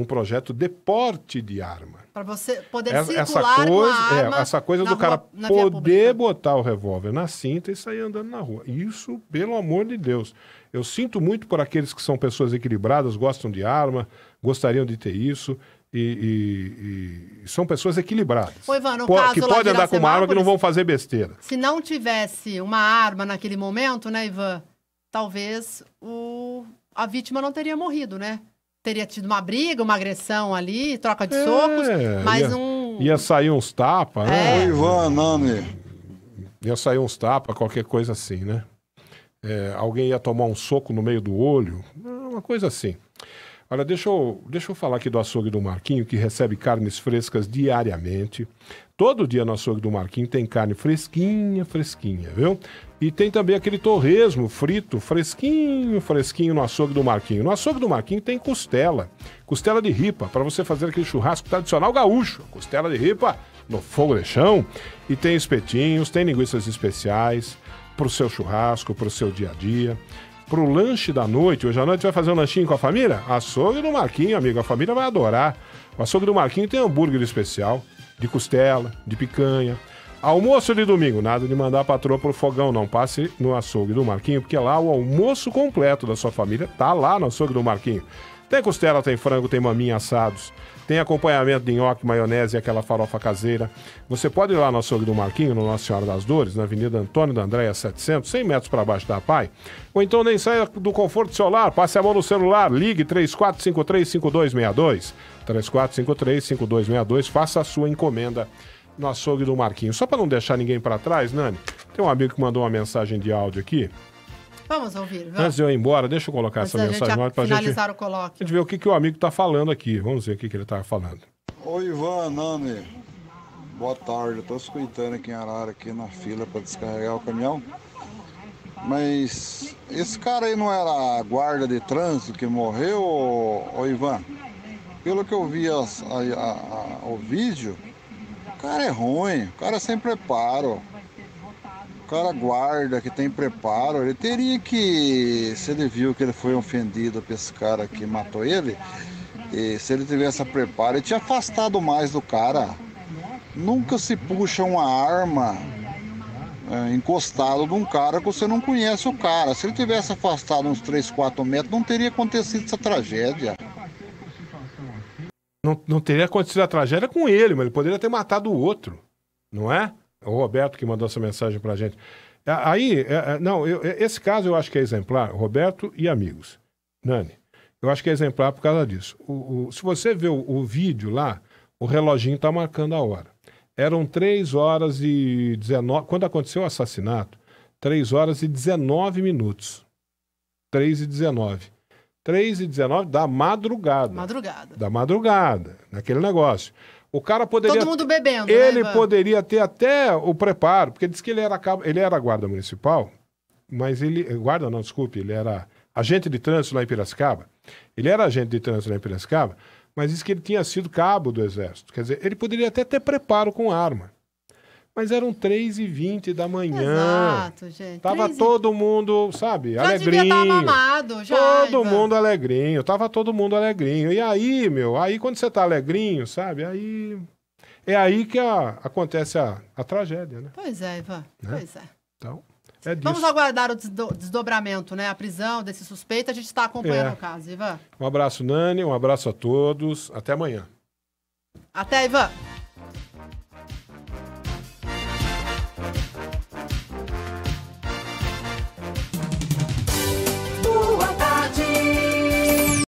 um projeto de porte de arma. Para você poder Essa, essa circular coisa, com a é, arma essa coisa do cara rua- via poder botar o revólver na cinta e sair andando na rua. Isso, pelo amor de Deus. Eu sinto muito por aqueles que são pessoas equilibradas, gostam de arma, gostariam de ter isso. E, e- e são pessoas equilibradas. Ô, Ivan, no Po- caso que podem de andar com uma arma que não vão fazer besteira. Se não tivesse uma arma naquele momento, né, Ivan? Talvez o... a vítima não teria morrido, né? Teria tido uma briga, uma agressão ali, troca de socos, É, mas ia, um. Ia sair uns tapas, né? É. Ivan, Nani. Ia sair uns tapas, qualquer coisa assim, né? É, alguém ia tomar um soco no meio do olho, uma coisa assim. Olha, deixa eu, deixa eu falar aqui do açougue do Marquinho, que recebe carnes frescas diariamente. Todo dia no açougue do Marquinho tem carne fresquinha, fresquinha, viu? E tem também aquele torresmo frito, fresquinho, fresquinho no açougue do Marquinho. No açougue do Marquinho tem costela, costela de ripa, para você fazer aquele churrasco tradicional gaúcho. Costela de ripa no fogo de chão. E tem espetinhos, tem linguiças especiais para o seu churrasco, para o seu dia a dia. Para o lanche da noite, hoje à noite vai fazer um lanchinho com a família? Açougue do Marquinho, amigo, a família vai adorar. O açougue do Marquinho tem hambúrguer especial, de costela, de picanha. Almoço de domingo, nada de mandar a patroa pro fogão, não. Passe no açougue do Marquinho, porque lá o almoço completo da sua família tá lá no açougue do Marquinho. Tem costela, tem frango, tem maminha assados, tem acompanhamento de nhoque, maionese e aquela farofa caseira. Você pode ir lá no açougue do Marquinho, no Nossa Senhora das Dores, na Avenida Antônio da Andréia 700, 100 metros para baixo da PAI. Ou então nem saia do conforto do passe a mão no celular, ligue 3453-5262. 3453-5262, faça a sua encomenda no açougue do Marquinho. Só para não deixar ninguém para trás, Nani, tem um amigo que mandou uma mensagem de áudio aqui. Vamos ouvir, Ivan. Antes de eu ir embora, deixa eu colocar Antes essa mensagem áudio pra gente, finalizar o a colóquio. gente ver o que, que o amigo tá falando aqui. Vamos ver o que, que ele tá falando. Oi, Ivan, Nani. Boa tarde. Eu tô escutando aqui em Arara, aqui na fila para descarregar o caminhão. Mas esse cara aí não era a guarda de trânsito que morreu, ô, ô Ivan? Pelo que eu vi as- a- a- a- o vídeo, o cara é ruim, o cara é sem preparo. Cara guarda que tem preparo, ele teria que, se ele viu que ele foi ofendido por esse cara que matou ele, se ele tivesse preparo, ele tinha afastado mais do cara. Nunca se puxa uma arma é, encostado de um cara que você não conhece o cara. Se ele tivesse afastado uns 3, 4 metros, não teria acontecido essa tragédia. Não, não teria acontecido a tragédia com ele, mas ele poderia ter matado o outro, não é? O Roberto que mandou essa mensagem pra gente. É, Aí, é, é, não, eu- é, esse caso eu acho que é exemplar, Roberto e amigos. Nani, eu acho que é exemplar por causa disso. O- o- se você vê o, o vídeo lá, o reloginho tá marcando a hora. Eram 3 horas e 19. Quando aconteceu o assassinato, 3 horas e 19 minutos. 3 e 19. 3 e 19 da madrugada. Madrugada. Da madrugada, naquele negócio. O cara poderia. Todo mundo bebendo, né, Ele Ivan? poderia ter até o preparo, porque disse que ele era, ele era guarda municipal, mas ele. Guarda, não, desculpe, ele era agente de trânsito lá em Piracicaba. Ele era agente de trânsito lá em Piracicaba, mas disse que ele tinha sido cabo do Exército. Quer dizer, ele poderia até ter preparo com arma. Mas eram 3 e 20 da manhã. Exato, gente. Tava Três e- todo mundo, sabe, Já alegrinho. devia estar mamado, já. Todo Ivan. mundo alegrinho, tava todo mundo alegrinho. E aí, meu, aí quando você tá alegrinho, sabe, aí. É aí que a- acontece a, a tragédia, né? Pois é, Ivan. Né? Pois é. Então, é. Vamos aguardar o desdo- desdobramento, né? A prisão desse suspeito. A gente está acompanhando É. o caso, Ivan. Um abraço, Nani, um abraço a todos. Até amanhã. Até, Ivan.